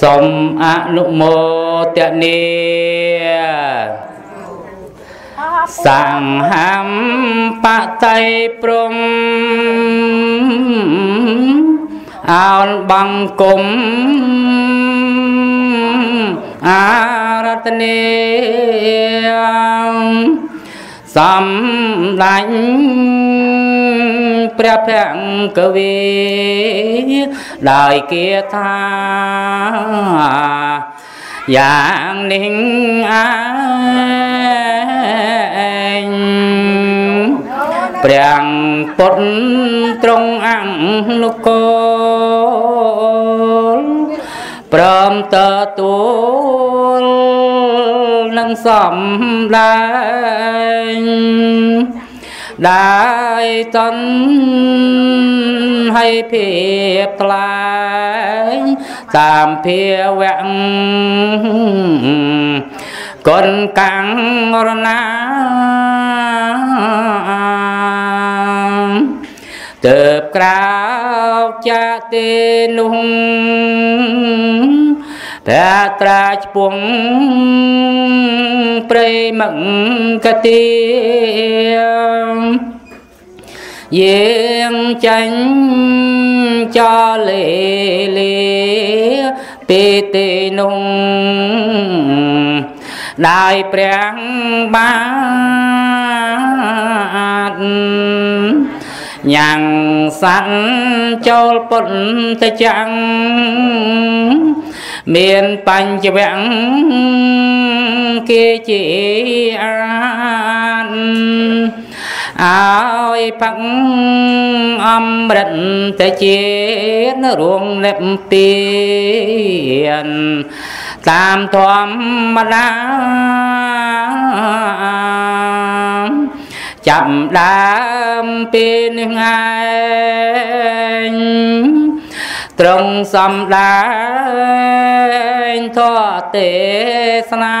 សូមអនុមោទនាសង្ហំបតៃព្រំអោនបង្គំអារតនេសំដាញ់ ព្រះភង្គវីដោយគាថាយ៉ាងនេះអើងព្រះពុទ្ធត្រង់អង្គលោកលព្រមទទួលនឹងសំដែង ដែលតនឲ្យភាពថ្លែងតាមភាវៈគុណកាំងរណាទើបក្រៅចាទេនោះ ព្រះត្រាឆ្ពងព្រៃមង្កទាយើងចាញ់ចលេលេពេទេនុង ដោយព្រះបាទញ៉ាំងសันចូលពុទ្ធចាំង មានបញ្ចវៈគេជាអានឲ្យផឹកអំរិតទៅជាតិរួមលេបពៀនតាមធម្មតាចាប់ដើមពេលនេះឯង ត្រង់សំដែងធម៌ទេសនា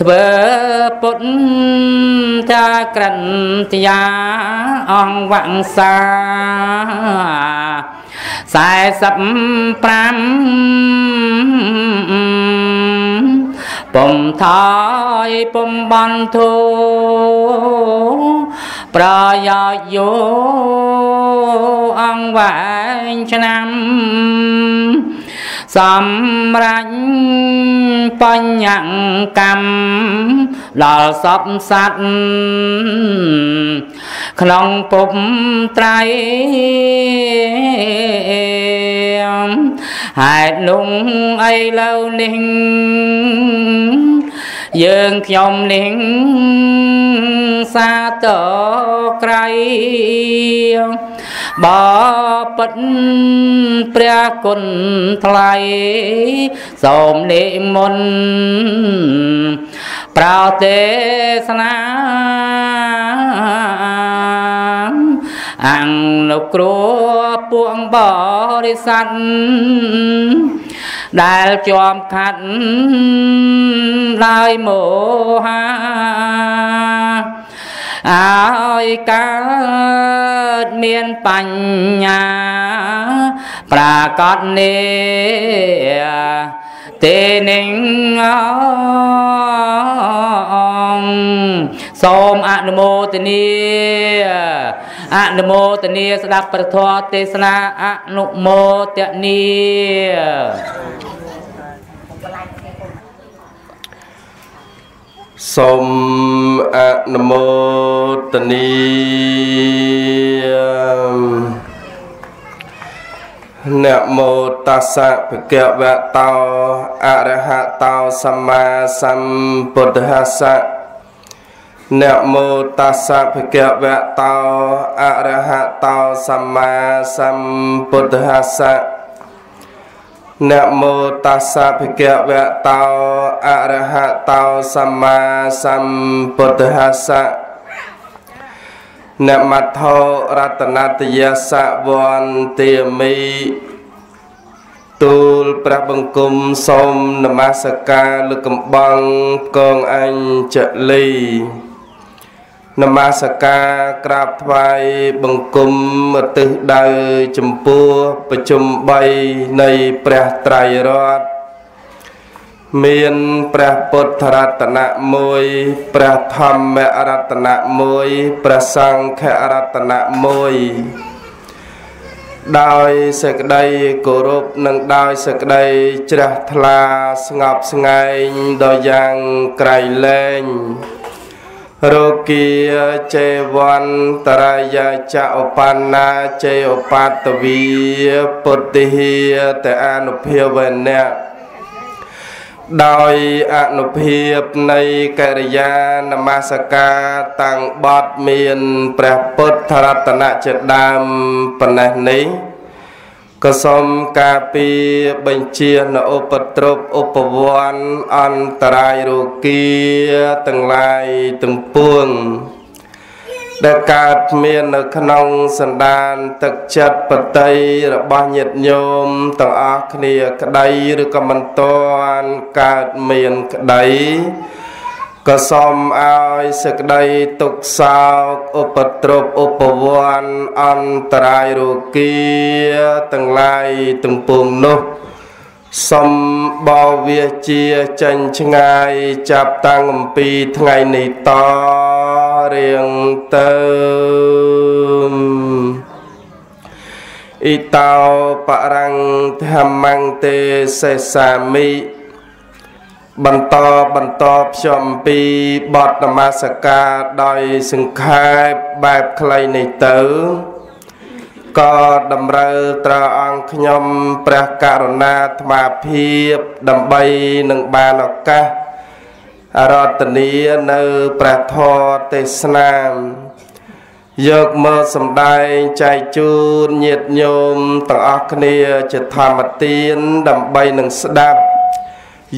ធ្វើពុទ្ធចាក្រន្ទយាអង្គវង្សា45 ពំថយពំបន្ធូប្រយោជន៍យោអង្គវែងឆ្នាំសម្រាប់បញ្ញកម្មដល់សពសត្វក្នុងពុំត្រៃ ហេតុនោះអីលើនេះយើងខ្ញុំនេះសាតក្រៃបបិទ្ធព្រះគុណថ្លៃសូមនិមន្តប្រោទេសនា អង្គនុគ្រោះពួកបរិស័ទដែលជាប់ខាត់ដោយមោហាឲ្យកើតមានបញ្ញា ប្រាកដនេះទេនឹង សូមអនុមោទនាអនុមោទនាស្ដាប់ព្រះធម៌ទេសនាអនុមោទនាសូមអនុមោទនីនមោតស្សៈភគវតោអរហតោសម្មាសម្ពុទ្ធស្សៈ នមោតស្សៈភគវតោអរហតោសម្មាសម្ពុទ្ធស្សៈនមោតស្សៈភគវតោអរហតោសម្មាសម្ពុទ្ធស្សៈនមថោរតនតយសៈវន្ទាមីទូលព្រះបង្គំសូមនមស្ការលើកកំបងកងអញ្ចលី នមស្ការក្រាបថ្វាយបង្គំឧទ្ទិសដៅចំពោះប្រជុំ3នៃព្រះត្រៃរតន៍មានព្រះពុទ្ធរតនៈ1ព្រះធម្មរតនៈ1ព្រះសង្ឃរតនៈ1ដោយសេចក្តីគោរពនិងដោយសេចក្តីជ្រះថ្លាស្ងប់ស្ងាញដោយយ៉ាងក្រៃលែង រោគាចេវន្តរាយាចឧបណ្ណាចេឧបតវីពុទ្ធិតអនុភាវណៈដោយអនុភាពនៃកិរិយានមស្ការតាំងបត់មានព្រះពុទ្ធរតនៈជាដើមប៉ុណ្ណេះនេះ ក៏សូមការពីបញ្ជានៅឧបទ្រពឧបវ័នអន្តរាយរោគាទាំងឡាយទាំងពួងដែលកើតមាននៅក្នុងសន្តានទឹកចិត្តបតីរបស់ញាតិញោមទាំងអស់គ្នាក្តីឬក៏មិនតាន់កើតមានក្តី ក៏សូមឲ្យសេចក្តីទុក្ខសោកឧបទ្រពឧបវ័នអន្តរាយរោគាទាំងឡាយទាំងពួងនោះសំបោវាជាចេញឆ្ងាយចាប់តាំងអំពីថ្ងៃនេះតរៀងទៅអ៊ីតោបរੰធម្មੰទេសេសាមិ បន្តបន្តភ្ជាប់ពីបទនមស្ការដោយសង្ខេបបែបខ្លីនេះទៅក៏តម្រូវត្រូវអង្គខ្ញុំព្រះករុណាអាត្មាភាពដើម្បីនឹងបានឱកាសរតនីនៅព្រះធម៌ទេសនាយកមកសម្ដែងចែកជូនញាតិញោមទាំងអស់គ្នាជាធម្មទានដើម្បីនឹងស្ដាប់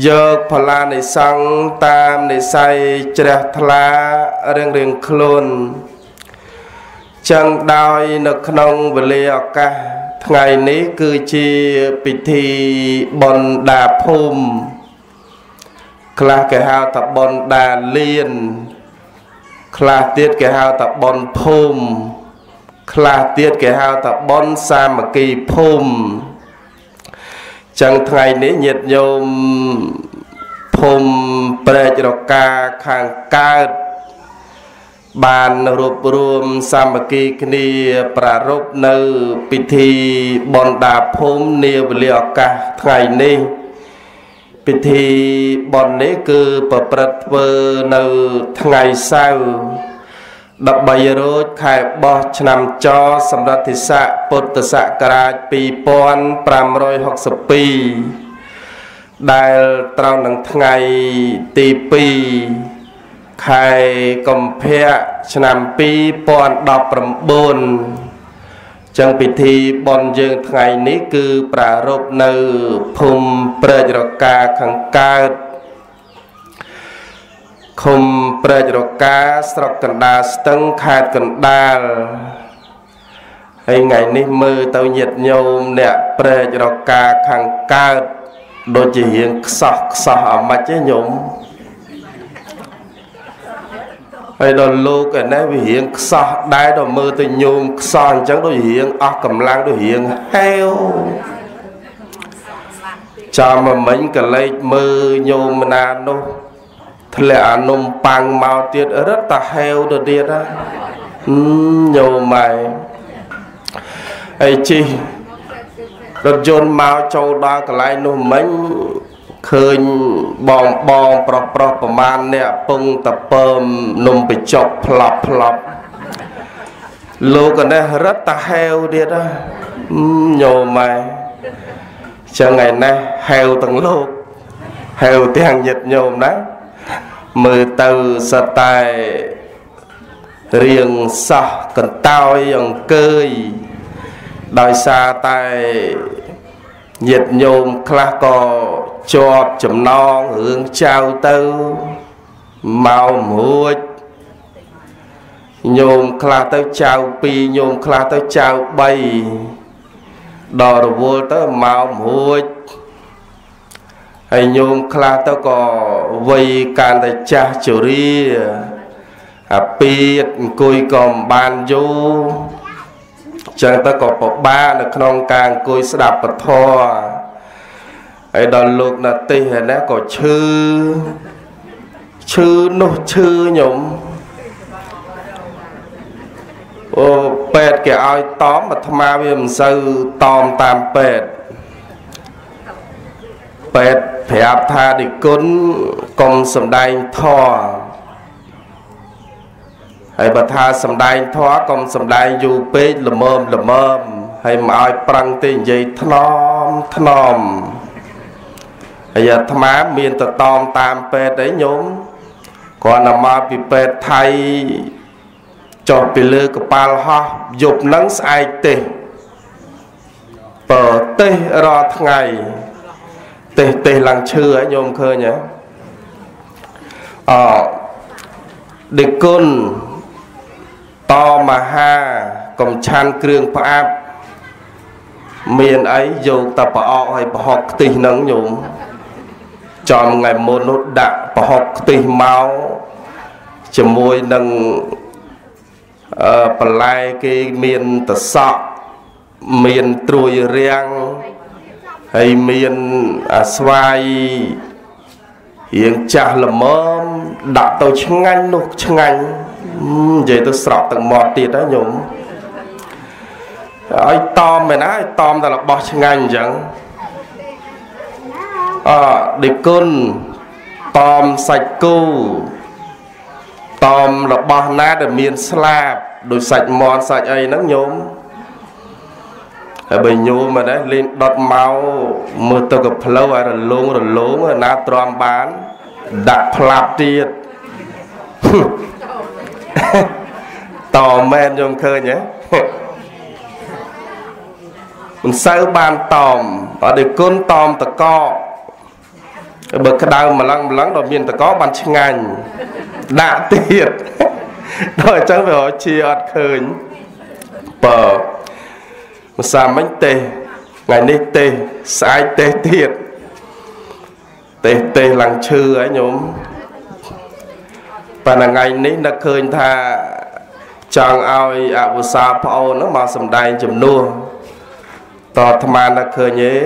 យកផលានិសង្ឃតាមនិស័យជ្រះថ្លារៀងរៀងខ្លួនចឹងដោយនៅក្នុងវេលាឱកាសថ្ងៃនេះគឺជាពិធីបុណ្យដាភូមិខ្លះគេហៅថាបុណ្យដាលៀនខ្លះទៀតគេហៅថាបុណ្យភូមិខ្លះទៀតគេហៅថាបុណ្យសាមគ្គីភូមិ ចឹងថ្ងៃនេះញាតិញោមភូមិព្រែករកាខាងកើតបានរួបរวมសាមគ្គីគ្នាប្រារព្ធនៅពិធីបនដាភូមិនាវេលាឱកាសថ្ងៃនេះពិធីបននេះគឺប្រព្រឹត្តធ្វើនៅថ្ងៃសៅរ៍ 13រោចខែបោះឆ្នាំចសម្រាប់ទិស័កពុទ្ធសករាជ2562ដែលត្រូវនឹងថ្ងៃទី2ខែកុម្ភៈឆ្នាំ2019ចឹងពិធីបន់យើងថ្ងៃនេះគឺប្រារព្ធនៅភូមិព្រែករកាខាងកើត ឃុំព្រែករកាស្រុកកណ្ដាលស្ទឹងខេត្តកណ្ដាលហើយថ្ងៃនេះមើលទៅញាតញោមអ្នកព្រែករកាខាងកើតដូចជារៀងខ្សោះខ្សោះអាម៉េចទេញោមហើយដល់លោកឯនេះវារៀងខ្សោះដែរដល់មើលទៅញោមខ្សោះអញ្ចឹងដូចរៀងអស់កម្លាំងដូចរៀងហេវចាំមកមិញកលេចមើលញោមណានោះ ធ្លាក់អានំប៉័ងមកទៀតរត់តាហេវទៅទៀតណាញោមម៉ែហើយជីរថយន្តមកចូលដល់កន្លែងនោះមិញឃើញបងបងប្រុសប្រុសប្រមាណអ្នកពងតពើមនំបច្ចុកផ្លប់ផ្លប់លោកនេះរត់តាហេវទៀតញោមម៉ែចឹងឯនេះហេវទាំងលោកហេវទាំងញាតិញោមណា មើលទៅសតែរៀងសោះកន្តើយអង្គើយដោយសារតែញាតិញោមខ្លះក៏ជាប់ចំណងរឿងចៅទៅមករួចញោមខ្លះទៅចៅ2ញោមខ្លះទៅចៅ3ដល់រវល់ទៅមករួច ហើយញោមខ្លះទៅក៏វ័យកាន់តែចាស់ជរាអាពៀតអង្គុយក៏មិនបានយូរចឹងទៅក៏ពិបាកនៅក្នុងការអង្គុយស្ដាប់ពធហើយដល់លោកនាទីហ្នឹងណាក៏ឈឺឈឺនោះឈឺញោមអូពេទ្យគេឲ្យតមអាត្មាវាមិនសូវតមតាមពេទ្យពេទ្យ ប្រាប់ថានិគុណកុំសំដែងធម៌ហើយបើថាសំដែងធម៌កុំសំដែងយូរពេកល្មមល្មមហើយមិនឲ្យប្រឹងទេនិយាយថ្នមថ្នមហើយអាត្មាមានតតមតាមពេទ្យអីញោមគាត់ទៅមកពីពេទ្យថៃចុះពីលើកប៉ាល់ហោះយប់នឹងស្អែកទេសបើទេសរាល់ថ្ងៃ ទេសទេសឡើងឈឺហើយញោមឃើញហ៎អដេគុណតមហាកំឆាន់គ្រឿងផ្អាប់មានអីយកតែប្រអកឲ្យប្រហុកខ្ទិះនឹងញោមចំថ្ងៃមុននោះដាក់ប្រហុកខ្ទិះមកជាមួយនឹងអឺបន្លែគេមានតសក់មានត្រួយរាំង ហើយមានអាស្វាយរៀងចាស់ល្មមដាក់ទៅឆ្ងាញ់នោះឆ្ងាញ់និយាយទៅស្រក់ទឹកមាត់ទៀតណាញោមឲ្យតមមែនណាឲ្យតមតែរបស់ឆ្ងាញ់អញ្ចឹងអដេគុណតមសាច់គូតមរបស់ណាដែលមានស្លាបដូចសាច់មាន់សាច់អីហ្នឹងញោម ហើយបើញោមមែនទេលេងដុតមកមើលទៅកផ្លូវឲ្យរលោងរលោងណាទ្រាំបានដាក់ផ្លាប់ទៀតតមែនខ្ញុំឃើញហ៎មិនសូវបានតមអត់ដូចគុណតមតកបើក្តៅម្លឹងម្លឹងដល់មានតកបានឆ្ងាញ់ដាក់ទៀតដល់អញ្ចឹងវាជាអត់ឃើញបើ ម្សាមិញទេថ្ងៃនេះទេស្អែកទេទៀតទេទេឡើងឈឺហើយញោមប៉ុន្តែថ្ងៃនេះនឹកឃើញថាចង់ឲ្យអវសាប្អូនហ្នឹងមកសំដែងជំនួសតអាត្មានឹកឃើញឯ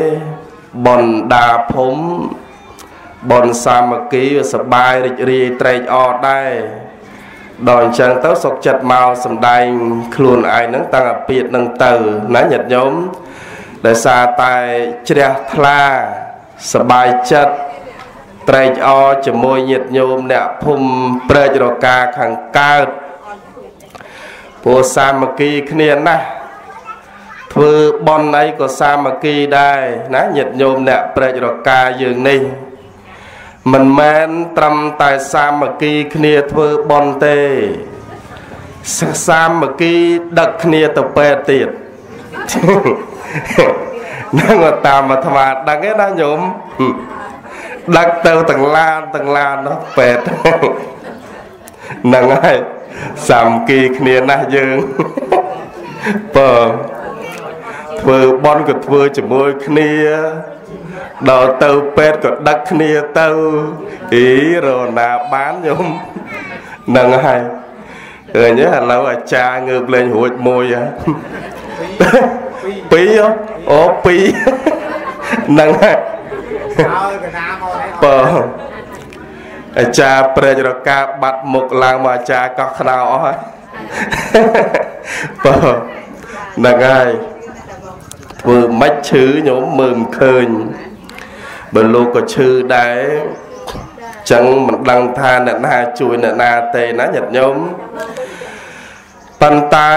បនដាភូមិបនសាមគ្គីសបាយរីករាយត្រេកអរដែរ ដល់អញ្ចឹងទៅសុកចិត្តមកសំដែង ខ្លួនឯងហ្នឹងតាំងអាពាតនឹងទៅណាញាតិញោមដោយសារតែជ្រះថ្លាសបាយចិត្តត្រេកអរជាមួយញាតិញោមអ្នកភូមិព្រែករកាខាងកើតព្រោះសាមគ្គីគ្នាណាស់ធ្វើបន់អីក៏សាមគ្គីដែរណាញាតិញោមអ្នកព្រែករកាយើងនេះ មិនមែនត្រឹមតែសាមគ្គីគ្នាធ្វើបន់ទេសាមគ្គីដឹកគ្នាទៅពេទ្យទៀតនឹងតាមអាត្មាដឹងទេណាញោមដឹកទៅទាំងឡានទាំងឡាននោះពេទ្យហ្នឹងហើយសាមគ្គីគ្នាណាស់យើងបើធ្វើបន់ក៏ធ្វើជាមួយគ្នា ដល់ទៅពេទ្យក៏ដឹកគ្នាទៅអីរណាបានខ្ញុំនឹងហើយឃើញទេឥឡូវអាចារ្យងើបលេងរួចមួយហ៎ពីរអូពីរនឹងហើយបើអាចារ្យប្រេចរកាបាត់មុខឡើងមកអាចារ្យកោះខ្នៅអស់ហើយបើហ្នឹងហើយធ្វើមិនឈឺញោមមើលមិនឃើញ បើលោកក៏ឈឺដែរចឹងមិនដឹងថាអ្នកណាជួយអ្នកណាទេណាញាតិញោមប៉ុន្តែ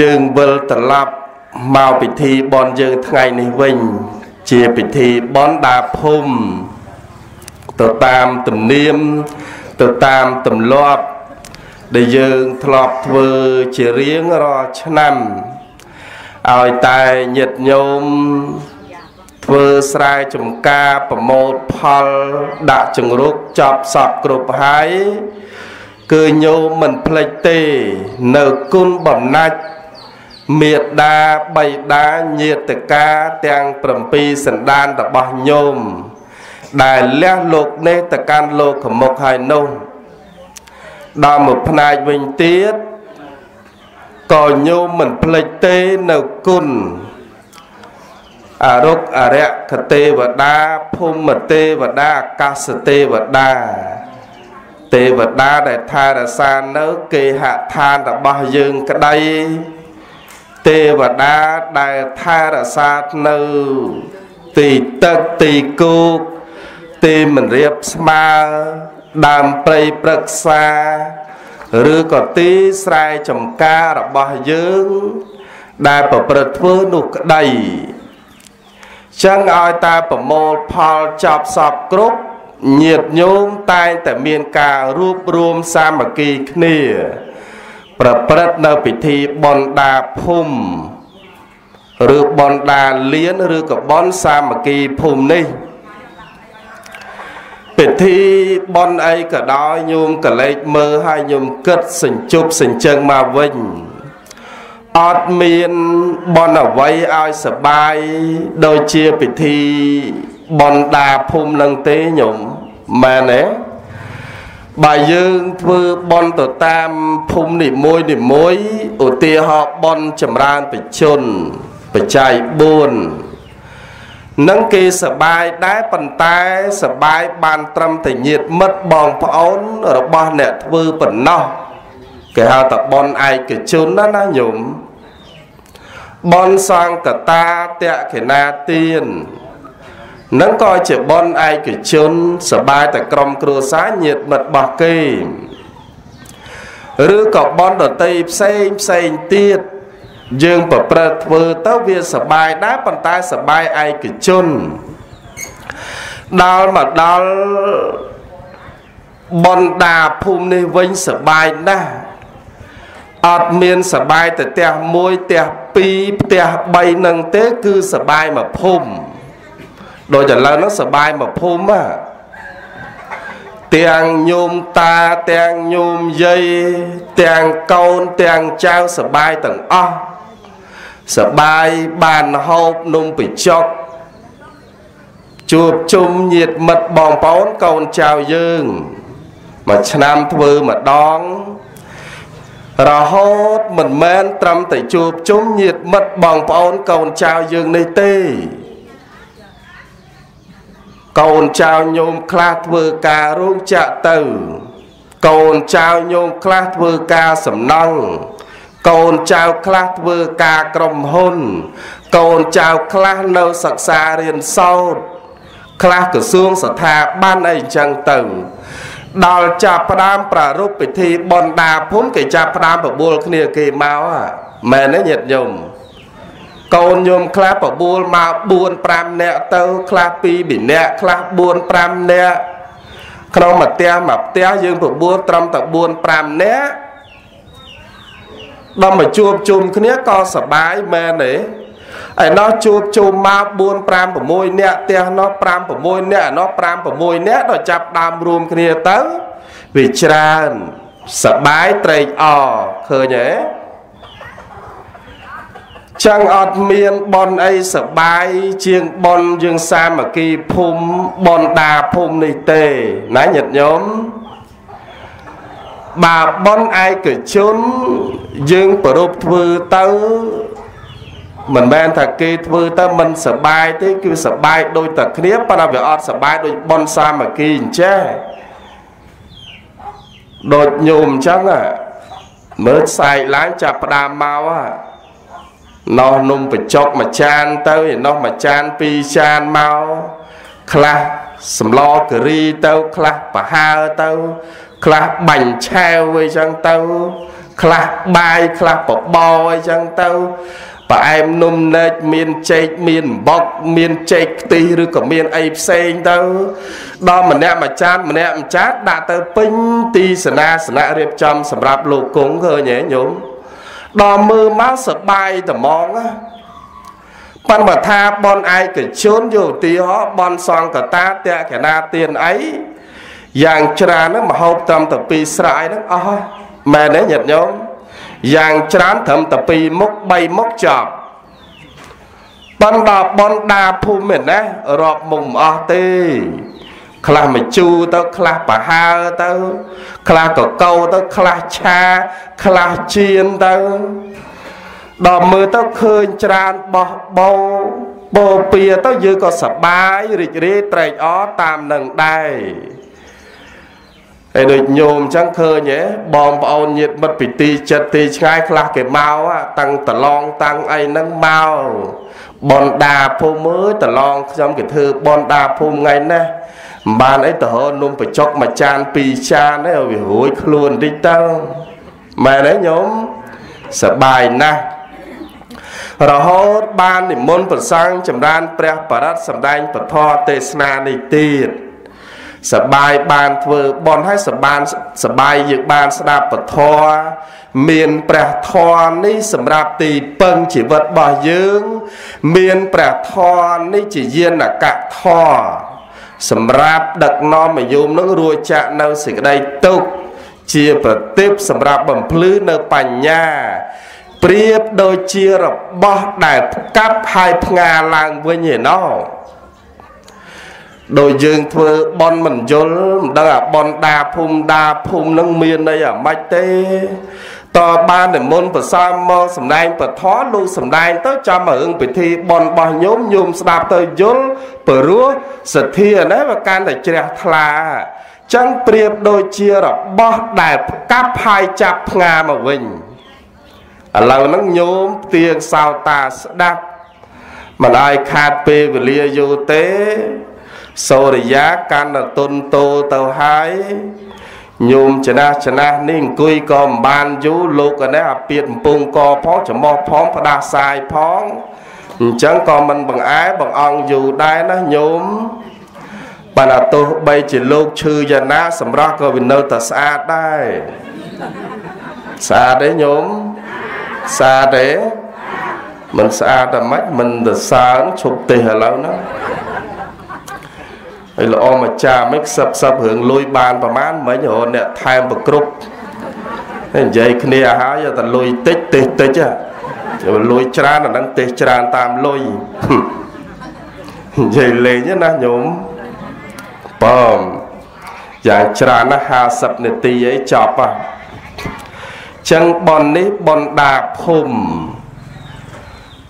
យើងវិលត្រឡប់មកពិធីបន់យើងថ្ងៃនេះវិញ ជាពិធីបន់ដាភូមិទៅតាមទំនៀមទៅតាមទម្លាប់ ដែលយើងធ្លាប់ធ្វើជារៀងរាល់ឆ្នាំឲ្យតែញាតិញោម ធ្វើស្រែចម្ការប្រមូលផលដាក់ចង្រុកចប់សពគ្រប់ហើយគឺញោមមិនភ្លេចទេ នៅគុណបំណាច់មេដាបៃតាញាតិកាទាំង7សន្តានរបស់ញោមដែលលះលោកនេះទៅកាន់លោកខមុខហើយនោះដល់មួយផ្នែកវិញទៀតក៏ញោមមិនភ្លេចទេនៅគុណ អរុកអរិយកទេវតាភូមិទេវតាអាកាសទេវតាទេវតាដែលថែរក្សានៅគេហដ្ឋានរបស់យើងក្តីទេវតាដែលថែរក្សានៅទីទឹកទីគោកទីមិនរៀបស្មើដើមព្រៃព្រឹក្សាឬក៏ទីស្រែចម្ការរបស់យើង ដែលប្រព្រឹត្តធ្វើនោះក្តី ចឹងឲ្យតែប្រមូលផលចប់សពគ្រប់ញាតញោមតែងតែមានការរួបរวมសាមគ្គីគ្នា ប្រព្រឹត្តនៅពិធីបន់ដាភូមិឬបន់ដាលៀនឬក៏បន់សាមគ្គីភូមិនេះពិធីបន់អីក៏ដោយញោមកលេចមើលហើយញោមគិតសញ្ជប់សញ្ជឹងមកវិញ អត់មានបន់អ្វីឲ្យសបាយដូចជាពិធីបន់ដាភូមិនឹងទេញោមមែនទេបើយើងធ្វើបន់ទៅតាមភូមិនីមួយនីមួយឧទាហរណ៍បន់ចម្រើនបជនបច្ច័យ4នឹងគេសបាយដែរប៉ុន្តែសបាយបានត្រឹមតែញាតមិត្តបងប្អូនរបស់អ្នកធ្វើប៉ុណ្ណោះ គេហៅថាបនឯកជនណាណាញោមបនសង្កតាតេខេណាទាននឹងក៏ជាបនឯកជនសបាយតែក្រុមគ្រួសារញាតមិត្តរបស់គេឬក៏បុណ្យទានផ្សេងផ្សេងទៀតយើងប្រព្រឹត្តធ្វើទៅវាសបាយដែរប៉ុន្តែសបាយឯកជនដល់មកដល់បុណ្យដារភូមិនេះវិញសបាយណាស់ អត់មានសបាយតែផ្ទះមួយផ្ទះពីរផ្ទះ3ហ្នឹងទេគឺសបាយមួយភូមិដូចឥឡូវហ្នឹងសបាយមួយភូមិហ่ะទាំងញោមតាទាំងញោមយាយទាំងកូនទាំងចៅសបាយទាំងអស់សបាយបានហូបនំបញ្ចុកជួបជុំញាតិមិត្តបងប្អូនកូនចៅយើងមួយឆ្នាំធ្វើម្ដង រហូតមិនមែនត្រឹមតែជួបជុំញាតិមិត្តបងប្អូនកូនចៅយើងនេះទេ កូនចៅញោមខ្លះធ្វើការរោងចក្រទៅ កូនចៅញោមខ្លះធ្វើការសំណង់កូនចៅខ្លះធ្វើការក្រុមហ៊ុន កូនចៅខ្លះនៅសិក្សារៀនសូត្រខ្លះក្រសួងស្ថាប័នអីអញ្ចឹងទៅ ដល់ចាប់ផ្ដើមប្រារព្ធពិធីបនដាភូមិគេចាប់ផ្ដើមបបួលគ្នាគេមកមែនទេញាតិញោមកូនញោមខ្លះបបួលមក4 5នាក់ទៅខ្លះ2 2នាក់ខ្លះ4 5នាក់ក្នុងមួយផ្ទះមួយផ្ទះយើងបបួលត្រឹមតែ4 5នាក់ដល់មកជួបជុំគ្នាក៏សបាយមែនទេ ឯណោះជួបជុំមក4 5 6នាក់ផ្ទះណោះ5 6នាក់ឯណោះ5 6នាក់ដល់ចាប់ដើមរួមគ្នាទៅវាច្រើនសបាយត្រេកអរឃើញទេចឹងអត់មានបនអីសបាយជាងបនយើងសាមគ្គីភូមិបនដាភូមិនេះទេណាញាតិញោមបើបនឯកជនយើងប្រពធ្វើទៅ មិនមែនថាគេធ្វើទៅមិនសបាយទេគឺសបាយដូចតែគ្នាប៉ុន្តែវាអត់សបាយដូចបនសាមគ្គីអញ្ចេះដូចញោមអញ្ចឹងមើលខ្សែឡើងចាប់ផ្ដើមមកនោះនំបញ្ចុកមួយចានទៅឯនោះមួយចានពីរចានមកខ្លះសម្លការីទៅខ្លះប្រហើទៅខ្លះបាញ់ឆាវអីចឹងទៅខ្លះបាយខ្លះបបរអីចឹងទៅ ផ្អែមនំនែកមានចេកមានបុកមានចេកខ្ទិះឬក៏មានអីផ្សេងទៅដល់ម្នាក់មួយចានម្នាក់មួយចានដាក់ទៅពេញទីសនាសនៈរៀបចំសម្រាប់លោកគង់ឃើញទេញោមដល់មើលមកសបាយត្មងណាប៉ុន្តែថាបនឯកជនយកឧទាហរណ៍បនសង្កតាតេកណាទានអីយ៉ាងច្រើនហ្នឹងមហូបត្រឹមតែពីរស្រែហ្នឹងអស់មែនទេញាតិញោម យ៉ាងច្រើនត្រឹមតែពីរមុខ3មុខចប់បណ្ដាបនដាភូមិណារាប់មុខមិនអស់ទេ ខ្លះមជូរទៅខ្លះប្រហើទៅ ខ្លះកកោទៅខ្លះឆាខ្លះជៀនទៅដល់មើលទៅឃើញច្រើនបោះបោបោពៀទៅយើងក៏សបាយរីករាយត្រេកអរតាមនឹងដែរ ហើយដូចញោមអញ្ចឹងឃើញហ៎បងប្អូនញាតិមិត្តពីទីចិត្តទីឆ្ងាយខ្លះគេមកតាំងតឡងតាំងអីហ្នឹងមកបនដាភូមិអើយតឡងខ្ញុំគេធ្វើបនដាភូមិថ្ងៃនេះមិនបានអីទៅរនំបញ្ចុកមួយចានពីរចានទេវារួយខ្លួនបន្តិចទៅមែនទេញោមសបាយណាស់រហូតបាននិមន្តប្រសង់ចម្រើនព្រះបរិត្តសម្ដែងពធទេសនានេះទៀត សបាយបានធ្វើបន់ឲ្យសបានសបាយយើងបានស្ដាប់ពធមានព្រះធម៌នេះសម្រាប់ទីពឹងជីវិតរបស់យើង មានព្រះធម៌នេះជាយានកៈធម៌សម្រាប់ដឹកនាំអាយុនឹងរួចចាក់នៅសេចក្តីទុកជាប្រតិបសម្រាប់បំភ្លឺនៅបញ្ញាប្រៀបដូចជារបស់ដែលផ្កាប់ហើយផ្ងាឡើងវិញឯណោះ ដោយយើងធ្វើបន់មិនយល់មិនដឹងអាបន់ដាភូមិដាភូមិនឹងមានអីអាម៉េចទេតបាននិមន្តប្រសាមកសំដែងពធលោកសំដែងទៅចាំរឿងពិធីបន់របស់ញោមញោមស្ដាប់ទៅយល់ព្រោះសទ្ធាណាវាកាន់តែជ្រះថ្លាចឹងប្រៀបដូចជារបស់ដែលផ្កាប់ហើយចាប់ផ្ងាមកវិញឥឡូវហ្នឹងញោមទៀងសោតាស្ដាប់មិនឲ្យខាតពេលវេលាយូរទេ សូរិយាកាន់តែទុនតោទៅហើយញោមចណាស់ចណាស់នេះអង្គុយក៏មិនបានយូរលោកកណេះអាពៀតកំពង់កផងច្រមុះផងផ្ដាសាយផងអញ្ចឹងក៏មិនបង្អែបង្អង់យូរដែរណាញោមបានអាទោះបីជាលោកឈឺយ៉ាងណា សម្រាប់ក៏វានៅតែស្អាតដែរស្អាតទេញោមស្អាតទេមិនស្អាតតែម៉េចមិនទៅសើងឈប់ទេឥឡូវហ្នឹង ហើយល្អមកចាមិនខ្សឹបខ្សឹបរឿងលុយបានប្រមាណមិញរហូតអ្នកថែមប្រគ្រប់ហើយនិយាយគ្នាហើយតែលុយតិចទេតិចហ៎លុយច្រើនអាហ្នឹងទេច្រើនតាមលុយនិយាយលេងណាញោមបងយ៉ាងច្រើនណាស់50នាទីអីចប់ហ៎ចឹងប៉ុននេះប៉ុនដាភូមិ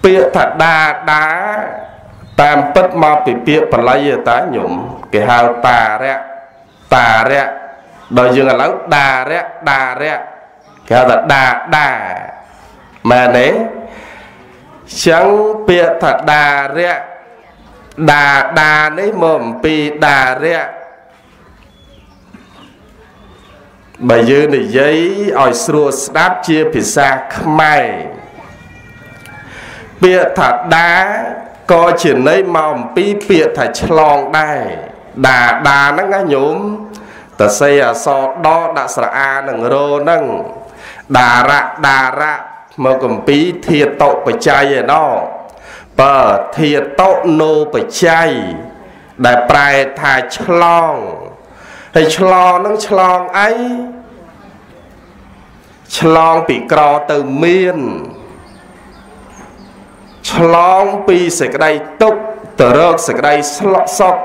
ពាក្យថាដាដា តាមពិតមកពីពាក្យបល័យតាញោមគេហៅតារៈតារៈដល់យើងឥឡូវដារៈដារៈគេហៅថាដាដាមែនទេចឹងពាក្យថាដារៈដាដានេះមកអំពីដារៈបើយើងនិយាយឲ្យស្រួលស្ដាប់ជាភាសាខ្មែរពាក្យថាដា ក៏ជាន័យមកអំពីពាក្យថាឆ្លងដែរដាដាហ្នឹងណាញោមតសេអសដដាក់ស្រអានឹងរហ្នឹងដារៈដារៈមកកំពីធាតុបច្ច័យឯណោបើធាតុនោបច្ច័យដែលប្រែថាឆ្លងហើយឆ្លងនឹងឆ្លងអីឆ្លងពីក្រទៅមាន ឆ្លងពីសេចក្តីទុក្ខទៅរកសេចក្តីស្លក់សក់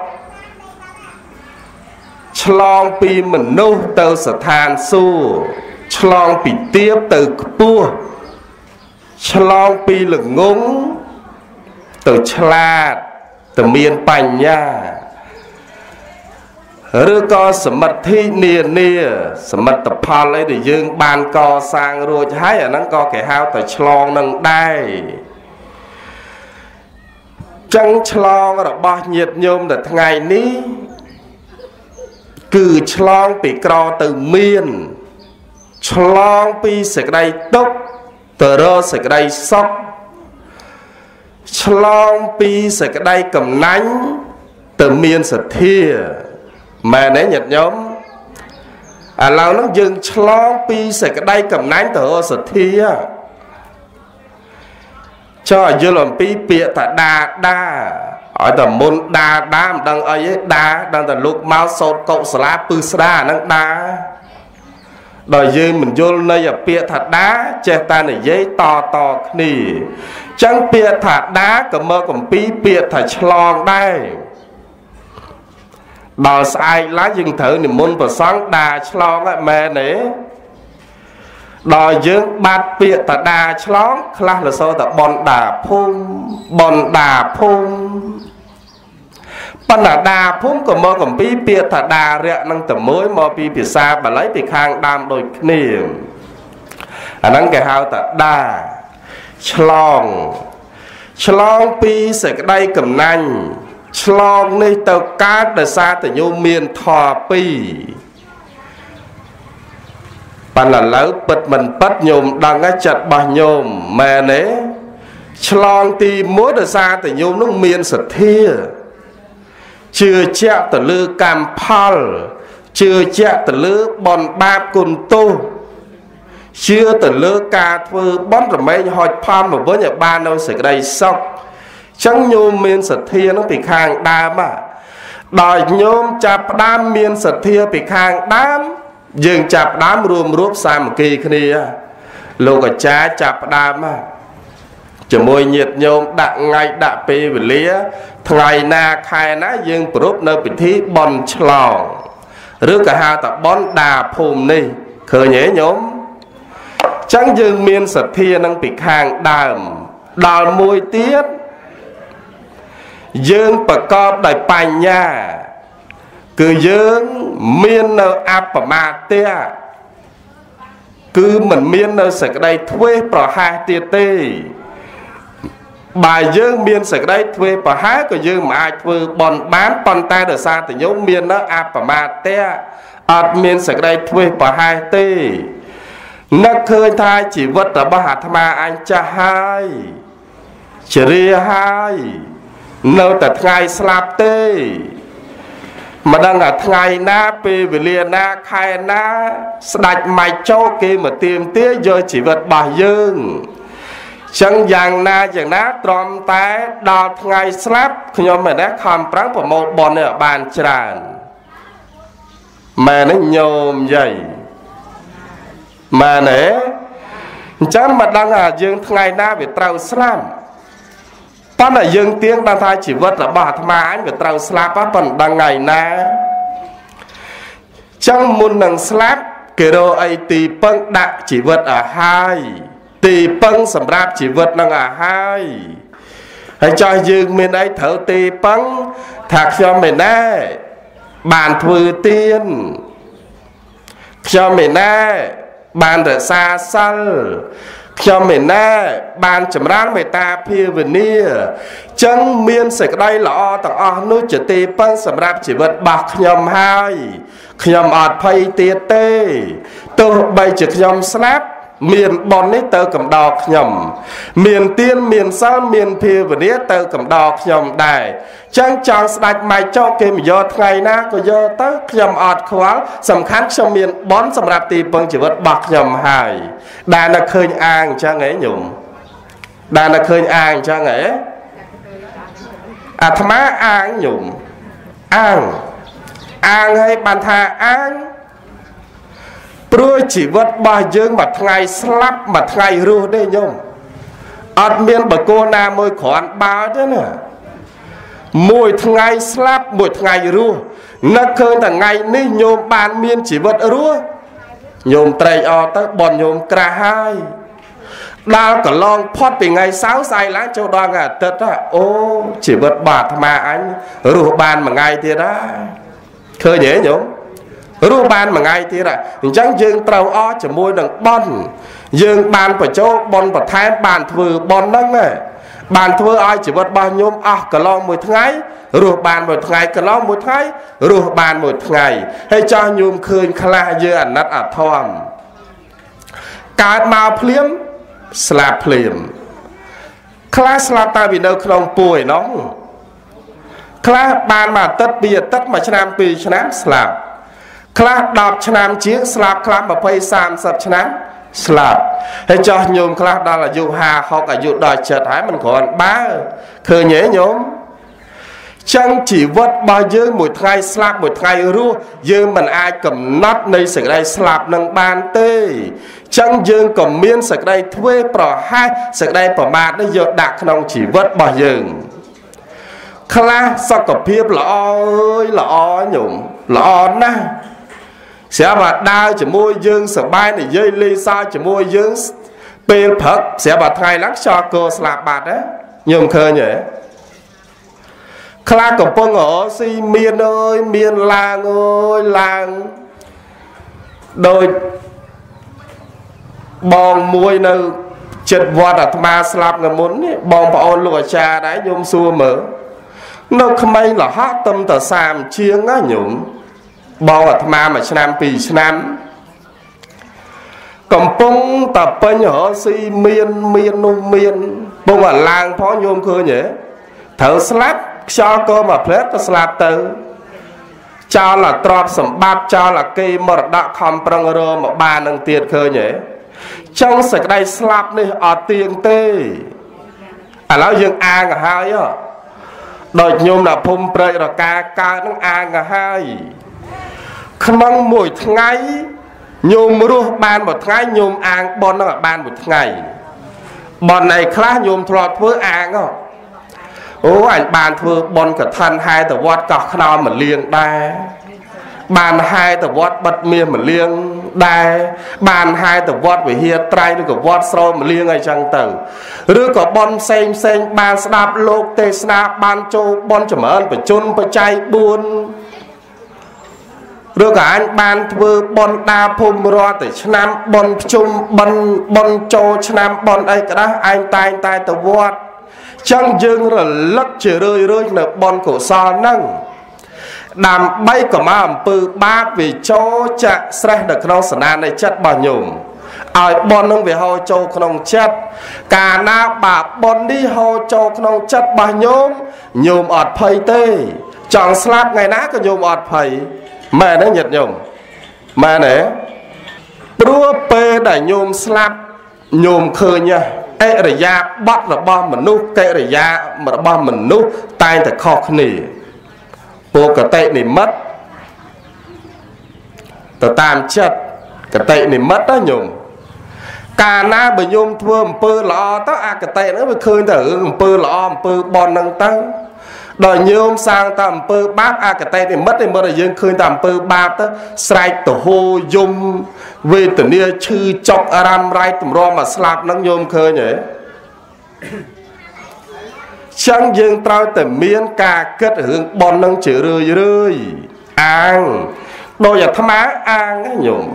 ឆ្លងពីមនុស្សទៅស្ថានសួគ៌ឆ្លងពីទាបទៅខ្ពស់ឆ្លងពីល្ងងទៅឆ្លាតទៅមានបញ្ញាឬក៏សមិទ្ធិនានាសមិទ្ធផលអីដែលយើងបានកសាងរួចហើយអាហ្នឹងក៏គេហៅតែឆ្លងនឹងដែរ ចឹងឆ្លងរបស់ញាតញោមតែថ្ងៃនេះគឺឆ្លងពីក្រទៅមាន ឆ្លងពីសេចក្តីទុក្ខទៅរកសេចក្តីសុខឆ្លងពីសេចក្តីកំណាញ់ទៅមានសទ្ធាមែនទេញាតិញោមឥឡូវហ្នឹងយើងឆ្លងពីសេចក្តីកំណាញ់ទៅរកសទ្ធា ចោះយល់អំពីពាក្យថាដាដាឲ្យតែមុនដាដាមិនដឹងអីទេដាដឹងតែលោកមកសោតកុសលាពឹស្ដាហ្នឹងដាដល់យើងមិនយល់នៃពាក្យថាដាចេះតែនិយាយតតគ្នាចឹងពាក្យថាដាក៏មកអំពីពាក្យថាឆ្លងដែរដល់ស្អែកឡើងយើងត្រូវនិមន្តប្រសង់ដាឆ្លងហ្នឹងមែនទេ ដល់យើងបាត់ពាក្យតដាឆ្លង ខ្លះលសតបនដាភូមិបនដាភូមិបណ្ណាដាភូមិក៏មកកំពីពាក្យតដារៈនឹងតមួយមកពីភាសាបាលីពីខាងដើមដូចគ្នាអាហ្នឹងគេហៅតដាឆ្លង ឆ្លងពីសេចក្តីកំណាញ់ឆ្លងនេះទៅកើតដោយសារតញោមមានធរពីរ ប៉ុន្តែឥឡូវពិតមិនពិតញោមដឹងចិត្តរបស់ញោមមែនទេឆ្លងទី1ដោយសារតញោមនោះមានសទ្ធាជឿជាក់ទៅលើកម្មផលជឿជាក់ទៅលើបនបាបគុណទោសជឿទៅលើការធ្វើបន់រមែងហុចផលមកវិញឲ្យបាននៅសេចក្តីសុខចឹងញោមមានសទ្ធានឹងពីខាងដើមដល់ញោមចាប់ផ្ដើមមានសទ្ធាពីខាងដើម យើងចាប់ផ្ដើមរួមរួបសាមគ្គីគ្នាលោកអាចារ្យចាប់ផ្ដើមជាមួយញាតិញោមដាក់ថ្ងៃដាក់ពេលវេលា ថ្ងៃណាខែណាយើងប្រពនៅពិធីបន់ឆ្លងឬក៏ហៅថាបន់ដាភូមិនេះឃើញទេញោមចឹងយើងមានសទ្ធានឹងពីខាងដើមដល់មួយទៀតយើងប្រកបដោយបញ្ញា គឺយើងមាននៅអបមាទៈគឺមិនមាននៅសេចក្តីធ្វេសប្រហែសទៀតទេបើយើងមានសេចក្តីធ្វេសប្រហែសក៏យើងមិនអាចធ្វើបន់បានប៉ុន្តែដោយសារតែញោមមាននៅអបមាទៈអត់មានសេចក្តីធ្វេសប្រហែសទេនឹកឃើញថាជីវិតរបស់អាត្មាអញចាស់ហើយជ្រាហើយនៅតែថ្ងៃស្លាប់ទេ មិនដឹងថាថ្ងៃណាពេលវេលាណាខែណា ស្ដាច់ម៉ៃចោគេមកទៀមទាយកជីវិតរបស់យើងចឹងយ៉ាងណាយ៉ាងណាទ្រាំតែដល់ថ្ងៃស្លាប់ខ្ញុំមិនដែរខំប្រឹងប្រមូលបននេះបានច្រើនម៉ែនេះញោមយាយម៉ែនេះអញ្ចឹងមិនដឹងថាយើងថ្ងៃណាវាត្រូវស្លាប់ ប៉ុន្តែយើងទៀងដឹងថាជីវិតរបស់អាត្មាអញវាត្រូវស្លាប់ប៉ុន្តែដឹងថ្ងៃណាចឹងមុននឹងស្លាប់គេរកអីទីពឹងដាក់ជីវិតឲ្យហើយទីពឹងសម្រាប់ជីវិតនឹងឲ្យហើយហើយចោះយើងមានអីត្រូវទីពឹងថាខ្ញុំមិនដែរបានធ្វើទៀនខ្ញុំមិនដែរបានរក្សាសិល ខ្ញុំមេណា បានចម្រើនមេត្តាភាវនាចឹងមានសេចក្តីល្អទាំងអស់នោះជាទីពឹងសម្រាប់ជីវិតរបស់ខ្ញុំហើយខ្ញុំអត់ភ័យទៀតទេទោះបីជាខ្ញុំស្លាប់ មានបននេះទៅកំដរខ្ញុំ មានទៀនមានសិលមានភាវនាទៅកំដរខ្ញុំដែរចឹងចង់ស្ដាច់ម៉ៃចោកគេមកយកថ្ងៃណាក៏យកទៅខ្ញុំអត់ខ្វល់សំខាន់ខ្ញុំមានបនសម្រាប់ទីពឹងជីវិតរបស់ខ្ញុំហើយដែលនៅឃើញអាងអញ្ចឹងហ៎ញោមដែលនៅឃើញអាងអញ្ចឹងហ៎អាត្មាអាងញោមអាងអាងឲ្យបានថាអាង ព្រោះជីវិតរបស់យើងមួយថ្ងៃស្លាប់មួយថ្ងៃរស់ទេញោមអត់មានបកគោណាមួយគ្រាន់បើទេណាមួយថ្ងៃស្លាប់មួយថ្ងៃរស់នឹកឃើញថ្ងៃនេះញោមបានមានជីវិតរស់ញោមត្រេកអរទៅបនញោមក្រាស់ហើយដល់កន្លងផុតពីថ្ងៃសៅរ៍ស្អែកឡើងចូលដល់ថ្ងៃអាទិត្យអូជីវិតបាអាត្មាអញរស់បានមួយថ្ងៃទៀតហើយឃើញទេញោម រស់បានមួយថ្ងៃទៀតអញ្ចឹងយើងត្រូវអរជាមួយនឹងបនយើងបានបញ្ចូលបនបន្ថែមបានធ្វើបនហ្នឹងបានធ្វើឲ្យជីវិតរបស់ញោមអស់កន្លងមួយថ្ងៃរស់បានមួយថ្ងៃកន្លងមួយថ្ងៃរស់បានមួយថ្ងៃហើយចាស់ញោមឃើញខ្លះយើងអាណិតអធមកើតមកភ្លាមស្លាប់ភ្លាមខ្លះស្លាប់តែពីនៅក្នុងពួយនោះខ្លះបានមួយអាទិត្យពីរអាទិត្យមួយឆ្នាំពីរឆ្នាំស្លាប់ ខ្លះ10ឆ្នាំជាងស្លាប់ខ្លះ20 30ឆ្នាំស្លាប់ហើយចោះញោមខ្លះដល់អាយុ50 60អាយុដល់ចិត្តហើយមិនគ្រាន់បើឃើញទេញោមចឹងជីវិតរបស់យើងមួយថ្ងៃស្លាប់មួយថ្ងៃរស់យើងមិនអាចកំណត់នៃសេចក្តីស្លាប់នឹងបានទេចឹងយើងក៏មានសេចក្តីធ្វេសប្រហែសសេចក្តីប្រមាទនេះយកដាក់ក្នុងជីវិតរបស់យើងខ្លះសុខភាពល្អអើយល្អញោមល្អណាស់ ស្រាប់ថាដើរជាមួយយើងសបាយនិយាយលេសើជាមួយយើងពេលព្រឹកស្រាប់ថាថ្ងៃឡើងខ្យល់កោស្លាប់បាត់ណាញោមឃើញទេខ្លះកំពុងរស់ស៊ីមានអើយមានឡើងអើយឡើងដូចបងមួយនៅចិត្តវត្តអាត្មាស្លាប់នៅមុននេះបងប្អូនលោកអាចារ្យដែរញោមសួរមើលនៅក្មេងលហៈតឹមត30ជាងណាញោម បងអាត្មាមួយឆ្នាំពីរឆ្នាំកំពុងតែពេញរកស៊ីមានមាននោះមានពងអាឡើងផងញោមឃើញទេត្រូវស្លាប់ខ្យល់ក៏មកផ្លែក៏ស្លាប់ទៅចោលអាទ្រពសម្បត្តិចោលអាគេមរតកខំប្រឹងរមកបាននឹងទៀតឃើញទេចង់សេចក្តីស្លាប់នេះអត់ទៀងទេឥឡូវយើងអាងទៅហើយដូចញោមដល់ភូមិព្រែករកាកើតនឹងអាងទៅហើយ ក្នុងមួយថ្ងៃញោមរស់បានមួយថ្ងៃញោមអាងបននឹងបានមួយថ្ងៃបនឯខ្លះញោមធ្លាប់ធ្វើអាងអូអញបានធ្វើបនកឋិនហែតវត្តកោះខ្នល់មលៀងដែរបានហែទៅវត្តបិទមាសមលៀងដែរបានហែទៅវត្តវិហារត្រៃឬក៏វត្តស្រោមលៀងអីចឹងទៅឬក៏បនផ្សេងផ្សេងបានស្ដាប់លោកទេសនាបានចូលបនចម្រើនបជនបច្ច័យ4 ឬក៏អញបានធ្វើបនដាភូមិរាល់តែឆ្នាំបនភ្ជុំបនបនចូលឆ្នាំបនអីក្តាស់ឯងតែងតែទៅវត្តចឹងយើងរលឹកជារឿយរឿយនៅបនកុសលហ្នឹងដើម្បីកុំឲ្យអំពើបាបវាចូលចាក់ស្រេះនៅក្នុងសនានៃចិត្តរបស់ញោមឲ្យបននឹងវាហូរចូលក្នុងចិត្តកាលណាបាបបននេះហូរចូលក្នុងចិត្តរបស់ញោមញោមអត់ភ័យទេ ចង់ស្លាប់ថ្ងៃណាក៏ញោមអត់ភ័យ មែនទេញាតិញោមមែនទេព្រោះពេលដែលញោមស្លាប់ញោមឃើញអរិយាប័ត្ររបស់មនុស្សកិរិយារបស់មនុស្សតែងតែខុសគ្នាពោកតិនិមិត្តទៅតាមចិត្តកតិនិមិត្តណាញោមកាលណាបើញោមធ្វើអំពើល្អទៅអកតិហ្នឹងវាឃើញតែរឿងអំពើល្អអំពើបន់ហ្នឹងទៅ ដល់ញោមសាងតែអំពើបាបអកតេនិមិត្តនិមិត្តឲ្យយើងឃើញតែអំពើបាបទៅស្រែកទៅហូយំវេទនាឈឺចុកអារម្មណ៍រ៉ៃតម្រាំមកស្លាប់ហ្នឹងញោមឃើញទេចឹងយើងត្រូវតែមានការគិតរឿងបននឹងជារឿយរឿយអាងដោយអាត្មាអាងញោម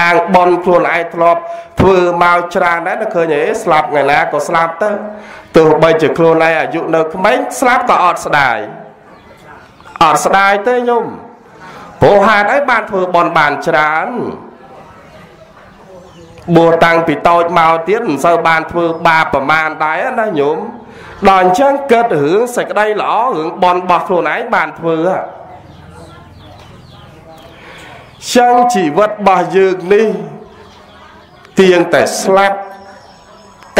អាងបនខ្លួនឯងធ្លាប់ធ្វើមកច្រើនដែរតែឃើញហេស្លាប់ថ្ងៃណាក៏ស្លាប់ទៅ ទោះបីជាខ្លួនឯងអាយុនៅក្មេងស្លាប់ក៏អត់ស្ដាយអត់ស្ដាយទេញោមព្រោះហេតុអីបានធ្វើបនបានច្រើនបួសតាំងពីតូចមកទៀតមិនសូវបានធ្វើបាបប្រមាណដែរណាញោមដល់អញ្ចឹងកើតរឿងសេចក្តីល្អរឿងបនរបស់ខ្លួនឯងបានធ្វើចឹងជីវិតរបស់យើងនេះទៀងតែស្លាប់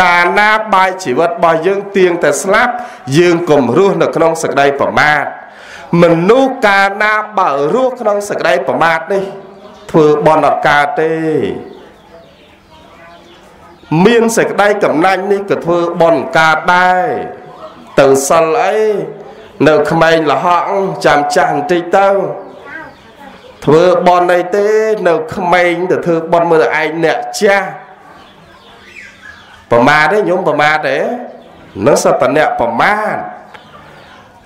កាលណាបាយជីវិតរបស់យើងទៀងតែស្លាប់ យើងកុំរស់នៅក្នុងសក្តីប្រមាទមនុស្សកាលណាបើរស់ក្នុងសក្តីប្រមាទនេះ ធ្វើបន់អត់កើតទេ មានសេចក្តីកំណាញ់នេះក៏ធ្វើបន់កើតដែរទៅសិលអីនៅក្មេងលហកចាំចាស់បន្តិចទៅធ្វើបន់អីទេ នៅក្មេងទៅធ្វើបន់មើលឯងអ្នកចាស់ ប្រមាទទេញោមប្រមាទទេនឹងសតនៈប្រមាទ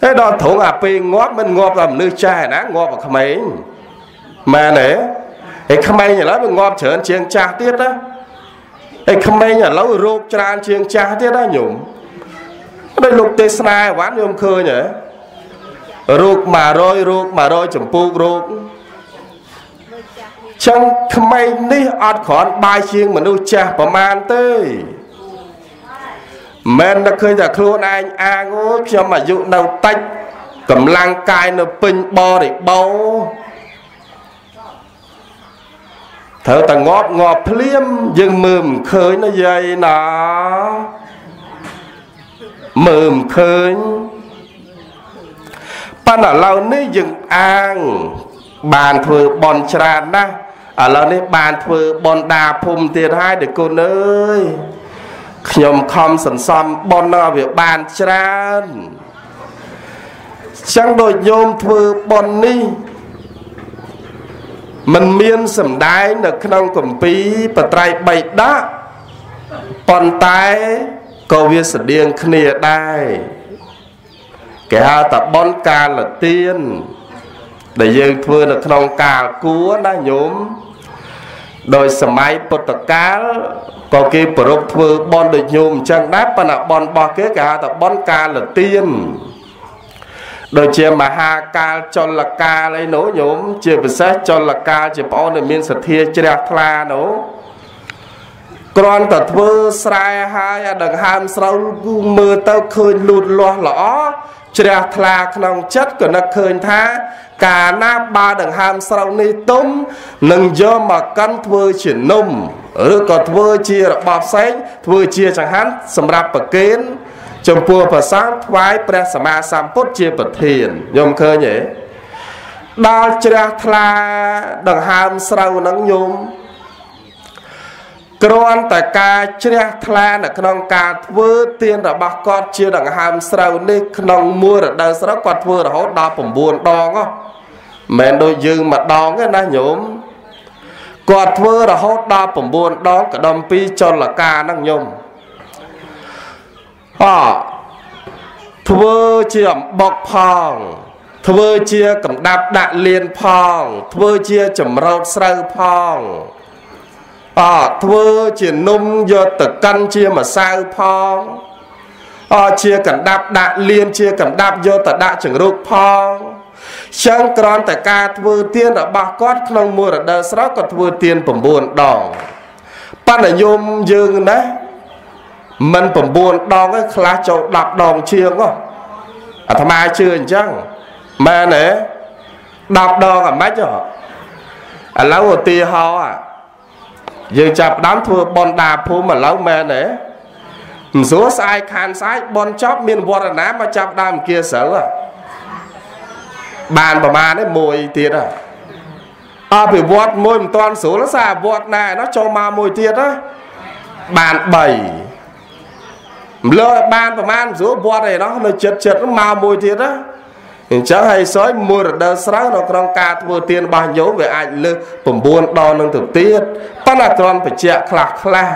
តែដល់ត្រង់អាពេលងាប់មិនងាប់តែមនុស្សចាស់ណាងាប់តែក្មេងមែនទេឯក្មេងឥឡូវវាងាប់ច្រើនជាងចាស់ទៀតណាឯក្មេងឥឡូវរោគច្រើនជាងចាស់ទៀតណាញោមដោយលោកទេសនាអវ៉ាន់ញោមឃើញហ៎រោគ100រោគ100ចម្ពោះរោគចឹងក្មេងនេះអត់គ្រាន់បាយជាងមនុស្សចាស់ប្រមាណទេ មិនតែឃើញតែខ្លួនឯងអាងអូខ្ញុំអាយុនៅតិចកម្លាំងកាយនៅពេញបរិបោត្រូវតែងាប់ងាប់ភ្លាមយើងមើលមិនឃើញណាយាយណាមើលមិនឃើញប៉ុន្តែឥឡូវនេះយើងអាងបានធ្វើបន់ច្រើនណាស់ឥឡូវនេះបានធ្វើបន់ដាភូមិទៀតហើយដេគុណអើយ ខ្ញុំខំសន្សំបនឲ្យវាបានច្រើនចឹងដូចញោមធ្វើបន់នេះมันមានសម្ដែងនៅក្នុងគម្ពីរបត្រៃបីដាក់ប៉ុន្តែក៏វាស្តៀងគ្នាដែរគេហៅថាបន់កាលទានដែលយើងធ្វើនៅក្នុងកាលគួរណាញោមដោយសម័យពុទ្ធកាល ក៏គេប្រពធ្វើបន់ដូចញោមអញ្ចឹងដែរប៉ុន្តែបន់របស់គេគេហៅថាបន់កាលទានដូចជាមហាកាលចលកាលអីនោះញោមជាពិសេសចលកាលជាប្អូនដែលមានសទ្ធាជ្រះថ្លានោះគ្រាន់តែធ្វើស្រែហើយអាដង្ហើមស្រូវគូមើលទៅឃើញលូតលាស់ល្អ ជ្រះថ្លាក្នុងចិត្តក៏នឹកឃើញថា កាលណាបើដង្ហើមស្រូវនេះទុំនឹងយកមកកាន់ធ្វើជានំឬក៏ធ្វើជារបស់ផ្សេងធ្វើជាចង្ហាន់សម្រាប់ប្រគេនចំពោះប្រសាទថ្វាយព្រះសម្មាសម្ពុទ្ធជាប្រធានញោមឃើញទេដល់ជ្រះថ្លាដង្ហើមស្រូវហ្នឹងញោម គ្រាន់តែការជ្រះថ្លានៅក្នុងការធ្វើទានរបស់គាត់ជាដង្ហើមស្រូវនេះក្នុងមួយរដូវស្រូវគាត់ធ្វើរហូតដល់9ដងហ៎មិនដូចយើងម្ដងទេណាញោមគាត់ធ្វើរហូតដល់9ដងក្តំពីចលកាហ្នឹងញោមអធ្វើជាអំបុកផងធ្វើជាកំដាប់ដាក់លៀនផងធ្វើជាចម្រោតស្រូវផង អធ្វើជានំយកទៅកាន់ជាម្សៅផងអជាកណ្ដាប់ដាក់លៀនជាកណ្ដាប់យកទៅដាក់ចង្រុកផងចឹងក្រំតែការធ្វើទៀនរបស់គាត់ក្នុងមួយរដូវស្រោចក៏ធ្វើទៀន9ដងបណ្ឌញោមយើងណាមិន9ដងទេខ្លះចូល10ដងជាងហ៎អាត្មាជឿអញ្ចឹងមែនទេ10ដងអាម៉េចហ៎ឥឡូវឧទាហរណ៍ យើងចាប់ដើមធ្វើបនដាភូមិឥឡូវមែនទេមិនស្រួលស្អែកខានស្អែកបនចប់មានវត្តណាមកចាប់ដើមគៀស្រូវបានប្រមាណទេមួយទៀតហ៎អភិវឌ្ឍមួយមិនទាន់ស្រួលសារវត្តណានោះចូលមកមួយទៀតណាបាន3លើបានប្រមាណស្រួលវត្តឯនោះនៅចិត្តចិត្តមកមួយទៀតណា អញ្ចឹងហើយសយមួយរដូវស្រូវនៅក្នុងការធ្វើទានរបស់ញោមវាអាចលើស9ដងនឹងទៅទៀតប៉ុន្តែគ្រាន់បញ្ជាក់ខ្លះខ្លះ